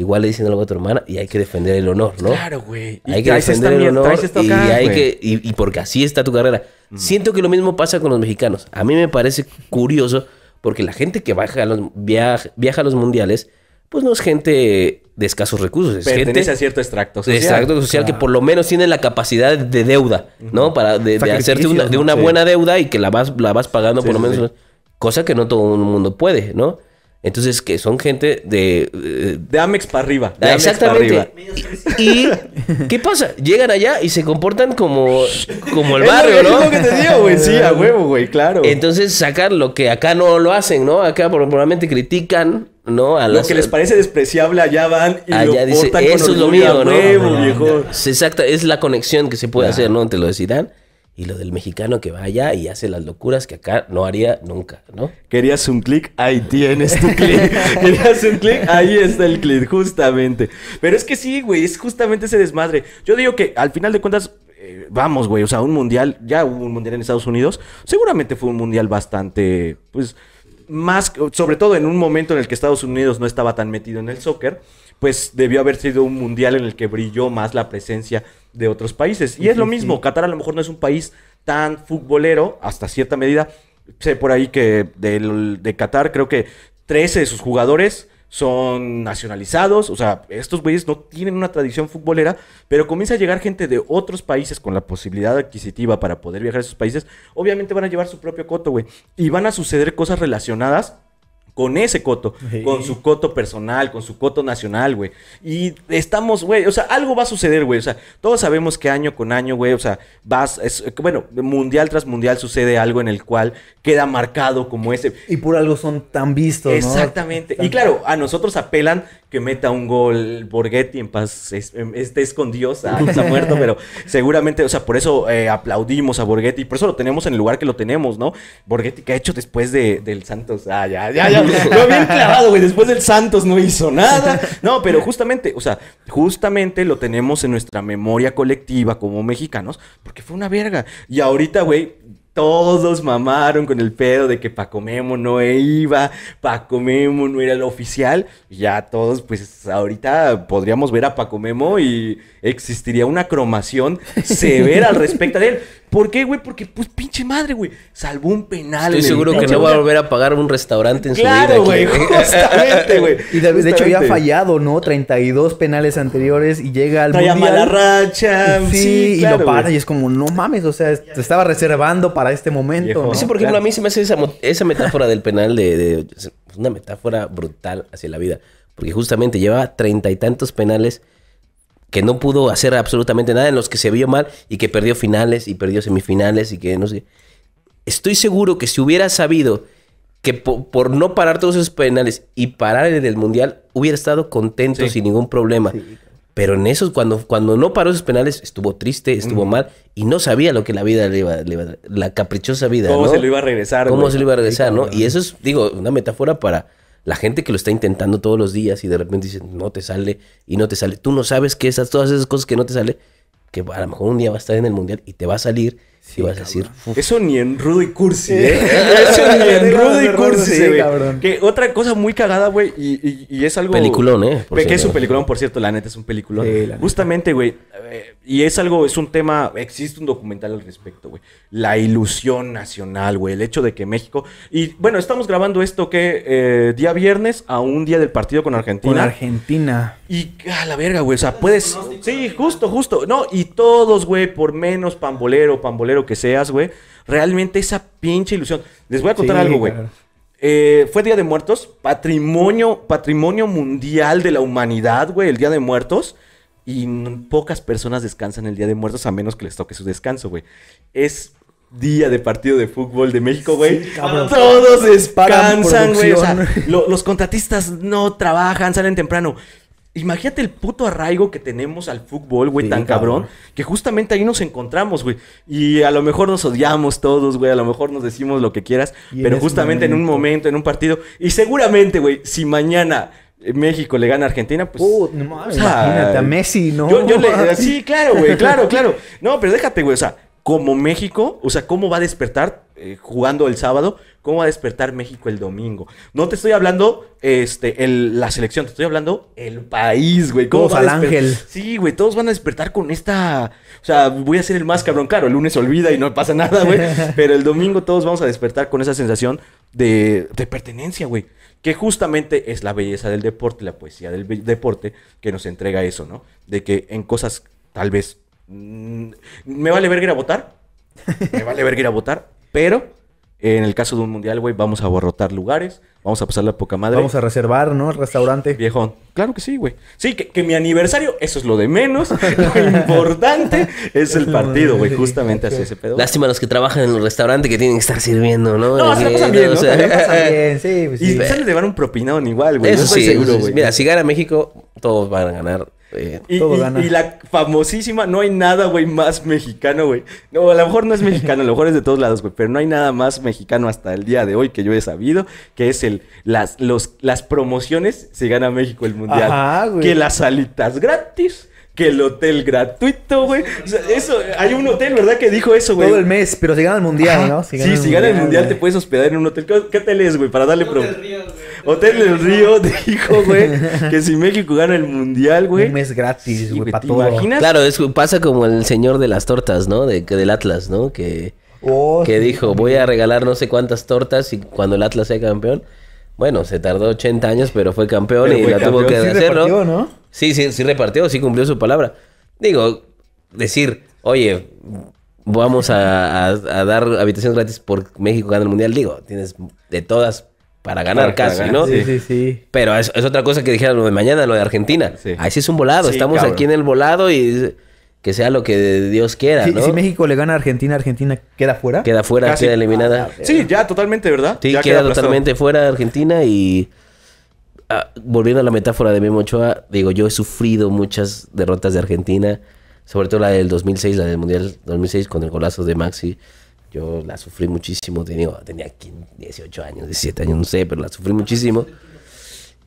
igual le dicen algo a tu hermana y hay que defender el honor, ¿no? Claro, güey. Hay que defender el honor y hay que y, y porque así está tu carrera. Siento que lo mismo pasa con los mexicanos. A mí me parece curioso porque la gente que baja a los, viaja, viaja a los mundiales, pues no es gente de escasos recursos, es Pertenece gente a cierto extracto social. extracto social que por lo menos tiene la capacidad de deuda, ¿no? Para de, de hacerte una, de una buena deuda y que la vas, la vas pagando Sí, por lo menos. sí. Cosa que no todo el mundo puede, ¿no? Entonces, que son gente de... eh, De Amex para arriba. De Ah, arriba. Exactamente. Y ¿qué pasa? Llegan allá y se comportan como, como el barrio, ¿no? Es lo que te digo, güey. Sí, a huevo, güey, claro. Entonces sacan lo que acá no lo hacen, ¿no? Acá probablemente critican, ¿no? A lo que les parece despreciable, allá van y Allá lo dice, portan con eso es lo mío, huevo, viejo. Es exacta, es la conexión que se puede hacer, ¿no? Entre lo de Zidane y lo del mexicano que va allá y hace las locuras que acá no haría nunca, ¿no? Querías un clic, ahí tienes tu clic. Querías un clic, ahí está el clic, justamente. Pero es que sí, güey, es justamente ese desmadre. Yo digo que al final de cuentas, eh, vamos, güey, o sea, un mundial, ya hubo un mundial en Estados Unidos, seguramente fue un mundial bastante, pues, más, sobre todo en un momento en el que Estados Unidos no estaba tan metido en el soccer, pues debió haber sido un mundial en el que brilló más la presencia de otros países. Y es lo mismo, Qatar a lo mejor no es un país tan futbolero, hasta cierta medida. Sé por ahí que del- de Qatar creo que 13 de sus jugadores son nacionalizados, o sea, estos güeyes no tienen una tradición futbolera, pero comienza a llegar gente de otros países con la posibilidad adquisitiva para poder viajar a esos países, obviamente van a llevar su propio coto, güey, y van a suceder cosas relacionadas con ese coto, Sí. con su coto personal, con su coto nacional, güey. Y estamos, güey, o sea, algo va a suceder, güey. O sea, todos sabemos que año con año, güey, o sea, vas, es, bueno, mundial tras mundial sucede algo en el cual queda marcado como ese. Y por algo son tan vistos, ¿no? Exactamente. Tan- Y claro, a nosotros apelan que meta un gol Borghetti en paz, es- em, estés con Dios, ah, está muerto, pero seguramente, o sea, por eso eh, aplaudimos a Borghetti, por eso lo tenemos en el lugar que lo tenemos, ¿no? Borghetti que ha hecho después de, del Santos, ah, ya, ya, ya, lo bien clavado, güey, después del Santos no hizo nada, no, pero justamente, o sea, justamente lo tenemos en nuestra memoria colectiva como mexicanos, porque fue una verga, y ahorita, güey, todos mamaron con el pedo de que Paco Memo no iba, Paco Memo no era el oficial. Ya todos, pues ahorita podríamos ver a Paco Memo y existiría una cromación severa al respecto de él. ¿Por qué, güey? Porque, pues, pinche madre, güey. Salvó un penal. Estoy seguro que no va a volver a pagar un restaurante en su Claro, vida. güey. aquí. Justamente, güey. Y de, de hecho ya ha fallado, ¿no? 32 penales anteriores y llega al Traía mundial. mala racha. Sí, Sí, y claro, lo para güey. y es como, no mames, o sea, te estaba reservando para este momento, Viejo. ¿no? Sí, por ejemplo, a mí se me hace esa, metáfora del penal de, de- es una metáfora brutal hacia la vida. Porque justamente llevaba treinta y tantos penales que no pudo hacer absolutamente nada, en los que se vio mal y que perdió finales y perdió semifinales y que no sé. Estoy seguro que si hubiera sabido que po- por, no parar todos esos penales y parar en el mundial, hubiera estado contento Sí. sin ningún problema. Pero en esos, cuando, cuando no paró esos penales, estuvo triste, estuvo mal y no sabía lo que la vida le iba, le iba- la caprichosa vida. ¿Cómo ¿no? se lo iba a regresar, ¿Cómo güey? se lo iba a regresar, no? Y eso es, digo, una metáfora para la gente que lo está intentando todos los días y de repente dice, no te sale y no te sale. Tú no sabes que esas, todas esas cosas que no te sale, que a lo mejor un día va a estar en el mundial y te va a salir vas a decir, "Uf, Eso ni en rudo y cursi, ¿eh? Eso ni en rudo y cursi, sí, cabrón. Que otra cosa muy cagada, güey, y, y- y es algo... Peliculón, ¿eh? Por que es un peliculón, por cierto, la neta es un peliculón. Sí. Justamente, güey, eh, y es algo, es un tema, existe un documental al respecto, güey. La ilusión nacional, güey, el hecho de que México... Y bueno, estamos grabando esto que eh, día viernes a un día del partido con Argentina. Con Argentina. Y a la verga, güey. O sea, puedes. Sí, justo, justo. No, y todos, güey, por menos pambolero, pambolero que seas, güey. Realmente esa pinche ilusión. Les voy a contar Sí, algo, güey. claro. Eh, fue Día de Muertos, patrimonio, patrimonio mundial de la humanidad, güey, el Día de Muertos. Y pocas personas descansan el Día de Muertos a menos que les toque su descanso, güey. Es día de partido de fútbol de México, güey. Sí. Todos descansan, güey. O sea, producción. lo- los contratistas no trabajan, salen temprano. Imagínate el puto arraigo que tenemos al fútbol, güey, Sí, tan cabrón, cabrón. que justamente ahí nos encontramos, güey. Y a lo mejor nos odiamos todos, güey, a lo mejor nos decimos lo que quieras, Y pero justamente en un momento. en un partido, y seguramente, güey, si mañana eh, México le gana a Argentina, pues... Uh, no mames, o sea, imagínate a Messi, ¿no? Yo, yo le, sí, claro, güey, claro, claro. No, pero déjate, güey, o sea, como México, o sea, ¿cómo va a despertar eh, jugando el sábado? ¿Cómo va a despertar México el domingo? No te estoy hablando este, el, la selección, te estoy hablando el país, güey. ¿Cómo Todos al ángel. Sí, güey, todos van a despertar con esta... O sea, voy a ser el más cabrón, claro, el lunes olvida y no pasa nada, güey. pero el domingo todos vamos a despertar con esa sensación de, de pertenencia, güey. Que justamente es la belleza del deporte, la poesía del deporte que nos entrega eso, ¿no? De que en cosas tal vez... mm, me vale verga ir a votar, me vale verga ir a votar, pero en el caso de un mundial, güey, vamos a aborrotar lugares, vamos a pasar la poca madre. Vamos a reservar, ¿no? El restaurante. Viejón. Claro que sí, güey. Sí, que, que mi aniversario, eso es lo de menos. lo importante es el partido, güey. Justamente así ese pedo. lástima los que trabajan en el restaurante que tienen que estar sirviendo, ¿no? No, se pasan bien, ¿no? o sea, Se la pasan Bien, sí, pues Y sí. sale de dar un propinón igual, güey. Eso estoy sí, seguro, eso sí. güey. Mira, si gana México, todos van a ganar. Eh, Y, todo y- gana. y la famosísima, no hay nada, güey, más mexicano, güey. No, a lo mejor no es mexicano, a lo mejor es de todos lados, güey. Pero no hay nada más mexicano hasta el día de hoy que yo he sabido, que es el las, los, las promociones si gana México el mundial. Ajá, güey. Que las salitas gratis, que el hotel gratuito, güey. O sea, eso, hay un hotel, ¿verdad? Que dijo eso, güey. Todo el mes, pero si gana el mundial, Ajá. ¿no? sí, si gana el mundial te puedes hospedar en un hotel. ¿Qué, qué hotel es, güey? Para darle pro. Hotel del Río dijo, güey, que si México gana el mundial, güey. Un mes gratis, Sí, güey, para ¿te todo. imaginas? Claro, es, pasa como el señor de las tortas, ¿no? De, que del Atlas, ¿no? Que, Oh, que sí, dijo, voy a regalar no sé cuántas tortas y cuando el Atlas sea campeón. Bueno, se tardó 80 años, pero fue campeón Pero y fue la tuvo que Sí repartió, ¿no? Sí, sí, sí repartió, sí cumplió su palabra. Digo, decir, oye, vamos a, a- a dar habitaciones gratis por México gana el mundial. Digo, tienes de todas para ganar para casi, ganar, ¿no? Sí, sí, sí. Pero es, es otra cosa que dijeron lo de mañana, lo de Argentina. Sí. Ahí sí es un volado. Sí, Estamos cabrón. aquí en el volado y que sea lo que Dios quiera, Si, ¿no? si México le gana a Argentina, Argentina queda fuera. Queda fuera, Casi. queda eliminada. Sí, ya totalmente, ¿verdad? Sí, Ya queda totalmente fuera de Argentina y ah, volviendo a la metáfora de Memo Ochoa, digo, yo he sufrido muchas derrotas de Argentina, sobre todo la del 2006, la del Mundial 2006 con el golazo de Maxi. Yo la sufrí muchísimo, tenía, tenía 15, 18 años, 17 años, no sé, pero la sufrí muchísimo.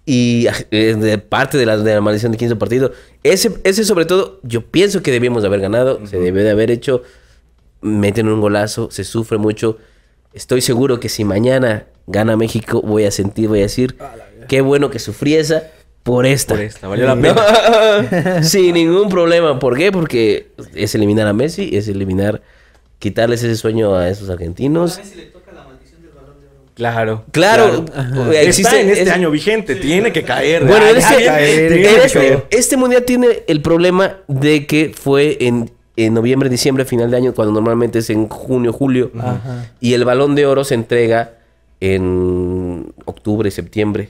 Y eh, de parte de la, de la maldición de 15 partido, ese, ese sobre todo, yo pienso que debíamos de haber ganado, se debe de haber hecho, meten un golazo, se sufre mucho. Estoy seguro que si mañana gana México, voy a sentir, voy a decir, qué bueno que sufrí esa por esta. Por esta, valió la No, Sin ningún problema. ¿Por qué? Porque es eliminar a Messi, es eliminar quitarles ese sueño a esos argentinos. Claro. Claro, Está existe en este es- año vigente, tiene que caer. Bueno, Ay, este, caer, que este- este mundial tiene el problema de que fue en, en noviembre, diciembre, final de año, cuando normalmente es en junio, julio. Ajá. Y el balón de oro se entrega en octubre, septiembre.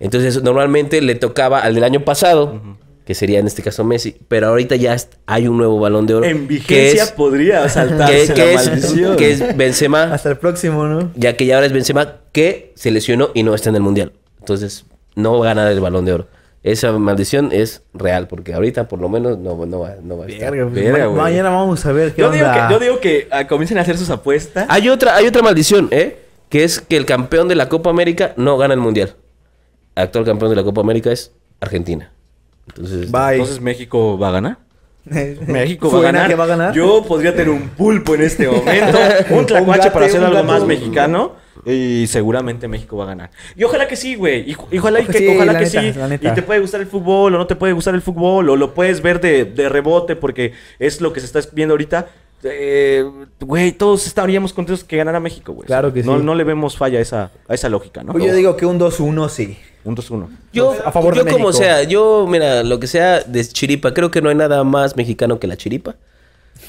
Entonces, normalmente le tocaba al del año pasado, que sería en este caso Messi, pero ahorita ya hay un nuevo balón de oro. En que vigencia es- podría saltarse que la es, maldición. que es Benzema, Hasta el próximo, ¿no? ya que ya ahora es Benzema, que se lesionó y no está en el mundial. Entonces, no va a ganar el balón de oro. Esa maldición es real, porque ahorita por lo menos no, no, va, no va a estar. Verga, Verga, mañana vamos a ver qué Yo digo, onda. que, yo digo que ah, comiencen a hacer sus apuestas. Hay otra, hay otra maldición, ¿eh? Que es que el campeón de la Copa América no gana el mundial. Actual campeón de la Copa América es Argentina. Entonces, Bye. Entonces México va a ganar. México va a ¿Suena ganar. que va a ganar? Yo podría tener un pulpo en este momento. un tlacuache para hacer algo gato. más mexicano. Y seguramente México va a ganar. Y ojalá que sí, güey. Y, y ojalá, y que, Sí, ojalá que neta, sí. Y te puede gustar el fútbol o no te puede gustar el fútbol. O lo puedes ver de, de rebote porque es lo que se está viendo ahorita. Eh, Güey, todos estaríamos contentos que ganara México, güey. Claro que no, sí. No le vemos falla a esa, a esa lógica, ¿no? Pues yo digo que un 2-1 sí. Un 2-1. yo, a favor de yo como sea, yo, mira, lo que sea de chiripa, creo que no hay nada más mexicano que la chiripa.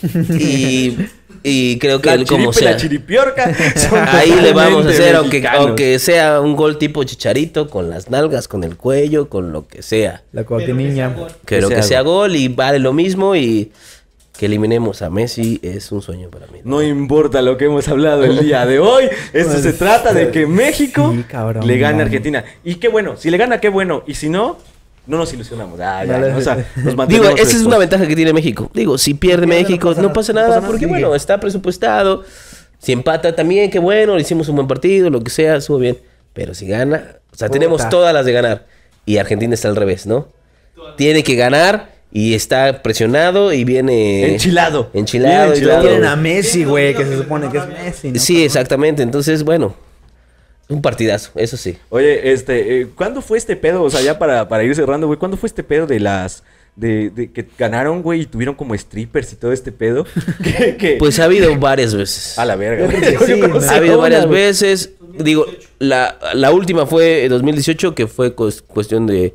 Y, y creo que La el como y sea. la chiripiorca. son Ahí le vamos a hacer, aunque, aunque sea un gol tipo chicharito, con las nalgas, con el cuello, con lo que sea. La niña. Pero Que que sea sea gol y vale lo mismo y que eliminemos a Messi es un sueño para mí. No importa lo que hemos hablado el día de hoy. Esto Pues, se trata de que México sí, cabrón, le gane a. Argentina. Y qué bueno. Si le gana, qué bueno. Y si no, no nos ilusionamos. Ah, ya, Dale. ¿no? O sea, nos Digo, esa es una ventaja que tiene México. Digo, si pierde no México, pasa no nada, pasa nada, pasa nada, porque sigue. bueno, está presupuestado. Si empata también, qué bueno, le hicimos un buen partido, lo que sea, estuvo bien. Pero si gana, o sea, tenemos todas las de ganar. Y Argentina está al revés, ¿no? Tiene que ganar y está presionado y viene... Enchilado. Enchilado enchilado. Tienen a Messi, güey, que se supone que es Messi, ¿no? Sí, exactamente. Entonces, bueno, un partidazo, eso sí. Oye, este, eh, ¿cuándo fue este pedo? O sea, ya para, para ir cerrando, güey, ¿cuándo fue este pedo de las. de, de que ganaron, güey, y tuvieron como strippers y todo este pedo? que, que- Pues ha habido varias veces. A la verga, Ha habido varias güey. veces. Digo, la, la última fue en 2018, que fue cues- cuestión de.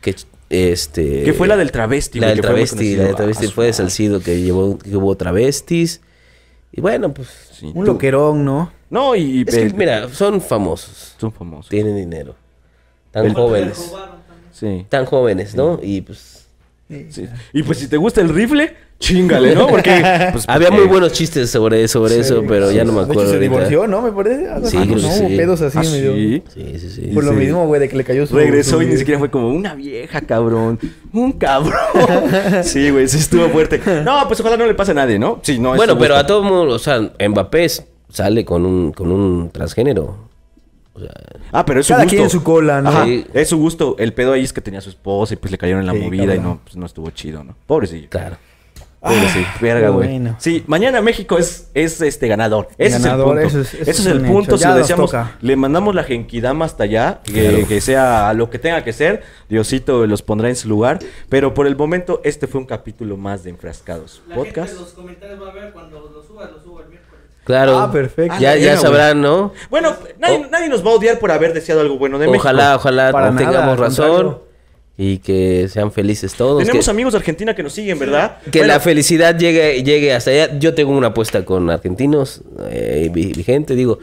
Que, este, Que fue la del travesti, La del que travesti, la del travesti Ah, fue de Salcido, que, llevó, que hubo travestis. Y bueno, pues. Sí, Un tú- loquerón, ¿no? No, y. Es que, mira, son famosos. Son famosos. Tienen dinero. Tan El- jóvenes. Sí. Tan jóvenes, ¿no? Y pues. Sí. Y pues si te gusta el rifle, chingale, ¿no? Porque. Pues, Había muy buenos chistes sobre, sobre eso, pero ya no me De hecho, acuerdo se ahorita. divorció, ¿no? Me parece. Algo Sí, ¿no? sí. Hubo pedos así ¿Ah, medio. sí? Sí, sí, sí. Por lo mismo, güey, de que le cayó su. Regresó su- y ni siquiera fue como una vieja, cabrón. Un cabrón. Sí, güey, sí estuvo fuerte. No, pues ojalá no le pase a nadie, ¿no? Sí, no. Bueno, pero a todo mundo, o sea, Mbappé sale con un, con un transgénero. O sea, Ah, pero es su Cada gusto. quien su cola, ¿no? Ajá, Sí. es su gusto. El pedo ahí es que tenía a su esposa y pues le cayeron en la Sí, movida y no, pues no estuvo chido, ¿no? Pobrecillo. claro. Pobrecillo. Verga, qué güey. bueno. Sí, mañana México es, es este ganador. Ese Ganador, es el punto. eso es- eso el un punto. Ya lo nos decíamos, toca. le mandamos la genkidama hasta allá, que, Claro. que sea lo que tenga que ser. Diosito los pondrá en su lugar. Pero por el momento, este fue un capítulo más de Enfrascados La Podcast. gente en los comentarios va a ver cuando lo suba, lo subo el miércoles. Claro. Ah, perfecto. Ya, Ah, ya sabrán, ¿no? Bueno, nadie, Oh. nadie nos va a odiar por haber deseado algo bueno de México. Ojalá, ojalá no tengamos razón contrario. y que sean felices todos. Tenemos que, amigos de Argentina que nos siguen, ¿verdad? que Bueno, la felicidad llegue, llegue hasta allá. Yo tengo una apuesta con argentinos eh, vi- vigente, digo.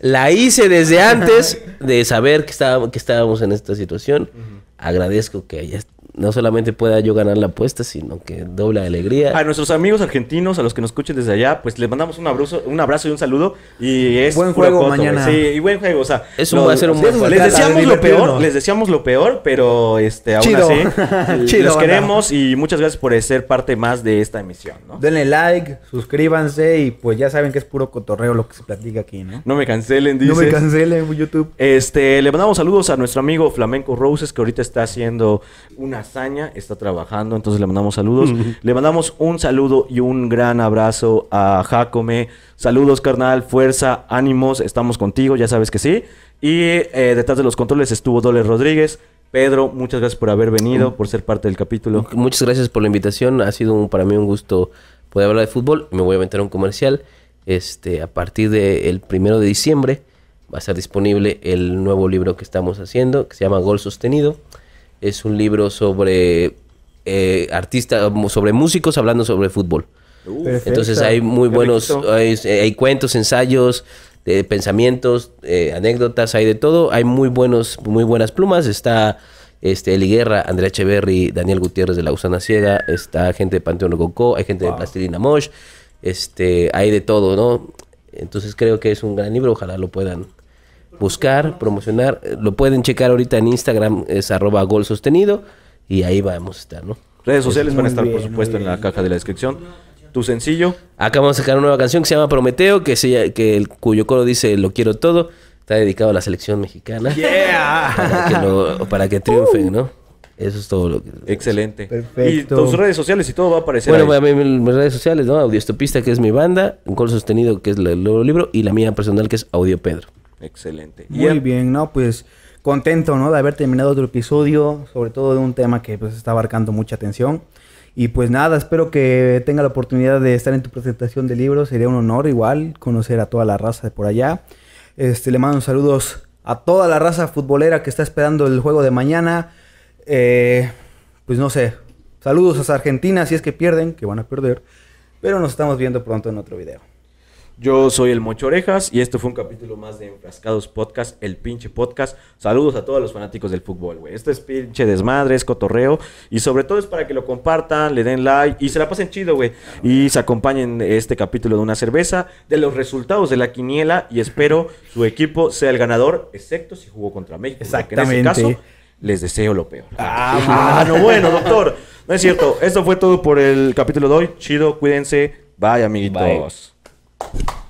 La hice desde antes de saber que, estaba, que estábamos en esta situación. Agradezco que haya- no solamente pueda yo ganar la apuesta, sino que doble alegría. A nuestros amigos argentinos, a los que nos escuchen desde allá, pues les mandamos un abrazo, un abrazo y un saludo. Y es Buen juego coto, mañana. Sí, y buen juego. O sea, Es un- va a ser un buen eso se Les deseamos de lo peor, les deseamos lo peor, pero este, aún Chido. así, Chido, los queremos y muchas gracias por ser parte más de esta emisión, ¿no? Denle like, suscríbanse y pues ya saben que es puro cotorreo lo que se platica aquí, ¿no? No me cancelen, dice. No me cancelen YouTube. Este, le mandamos saludos a nuestro amigo Flamenco Roses, que ahorita está haciendo una está trabajando, entonces le mandamos saludos. le mandamos un saludo y un gran abrazo a Jacome. Saludos, carnal, fuerza, ánimos, estamos contigo, ya sabes que sí. Y eh, detrás de los controles estuvo Dole Rodríguez. Pedro, muchas gracias por haber venido, por ser parte del capítulo. Muchas gracias por la invitación. Ha sido un- para mí un gusto poder hablar de fútbol. Me voy a meter un comercial. Este, a partir del primero de diciembre va a estar disponible el nuevo libro que estamos haciendo, que se llama Gol Sostenido. Es un libro sobre eh, artistas, sobre músicos hablando sobre fútbol. Perfecto. Entonces hay muy buenos, hay cuentos, ensayos, eh, pensamientos, eh, anécdotas, hay de todo. Hay muy buenos, muy buenas plumas. Está este Eli Guerra, Andrea Echeverry, Daniel Gutiérrez de La Usana Ciega, está gente de Panteón Rococó, hay gente de Plastilina Mosh, este, hay de todo, ¿no? Entonces creo que es un gran libro, ojalá lo puedan buscar, promocionar. Eh, Lo pueden checar ahorita en Instagram, es arroba gol sostenido, y ahí vamos a estar, ¿no? Redes sociales van a estar, por supuesto, en la caja de la descripción. Tu sencillo. Acá vamos a sacar una nueva canción que se llama Prometeo, que, se, que el, cuyo coro dice Lo quiero todo. Está dedicado a la selección mexicana. Para que, lo- para que triunfen, ¿no? Eso es todo lo que... Excelente. Perfecto. Y tus redes sociales y todo va a aparecer Bueno, ahí. voy a ver mis redes sociales, ¿no? Audiostopista, que es mi banda. Un coro sostenido, que es el nuevo libro. Y la mía personal, que es Audio Pedro. Excelente. Muy bien, ¿no? Pues contento, ¿no? De haber terminado otro episodio, sobre todo de un tema que pues está abarcando mucha atención. Y pues nada, espero que tenga la oportunidad de estar en tu presentación de libros. Sería un honor igual conocer a toda la raza de por allá. Este, le mando saludos a toda la raza futbolera que está esperando el juego de mañana. Eh, pues no sé, saludos a Argentina si es que pierden, que van a perder. Pero nos estamos viendo pronto en otro video. Yo soy el Mocho Orejas y este fue un capítulo más de Enfrascados Podcast, el pinche podcast. Saludos a todos los fanáticos del fútbol, güey. Esto es pinche desmadre, es cotorreo y sobre todo es para que lo compartan, le den like y se la pasen chido, güey. Y se acompañen este capítulo de una cerveza, de los resultados de la quiniela y espero su equipo sea el ganador, excepto si jugó contra México. porque En ese Exactamente. caso, les deseo lo peor. Ah, no, bueno, doctor. No es cierto. Esto fue todo por el capítulo de hoy. Chido, cuídense. Bye, amiguitos. Bye. you.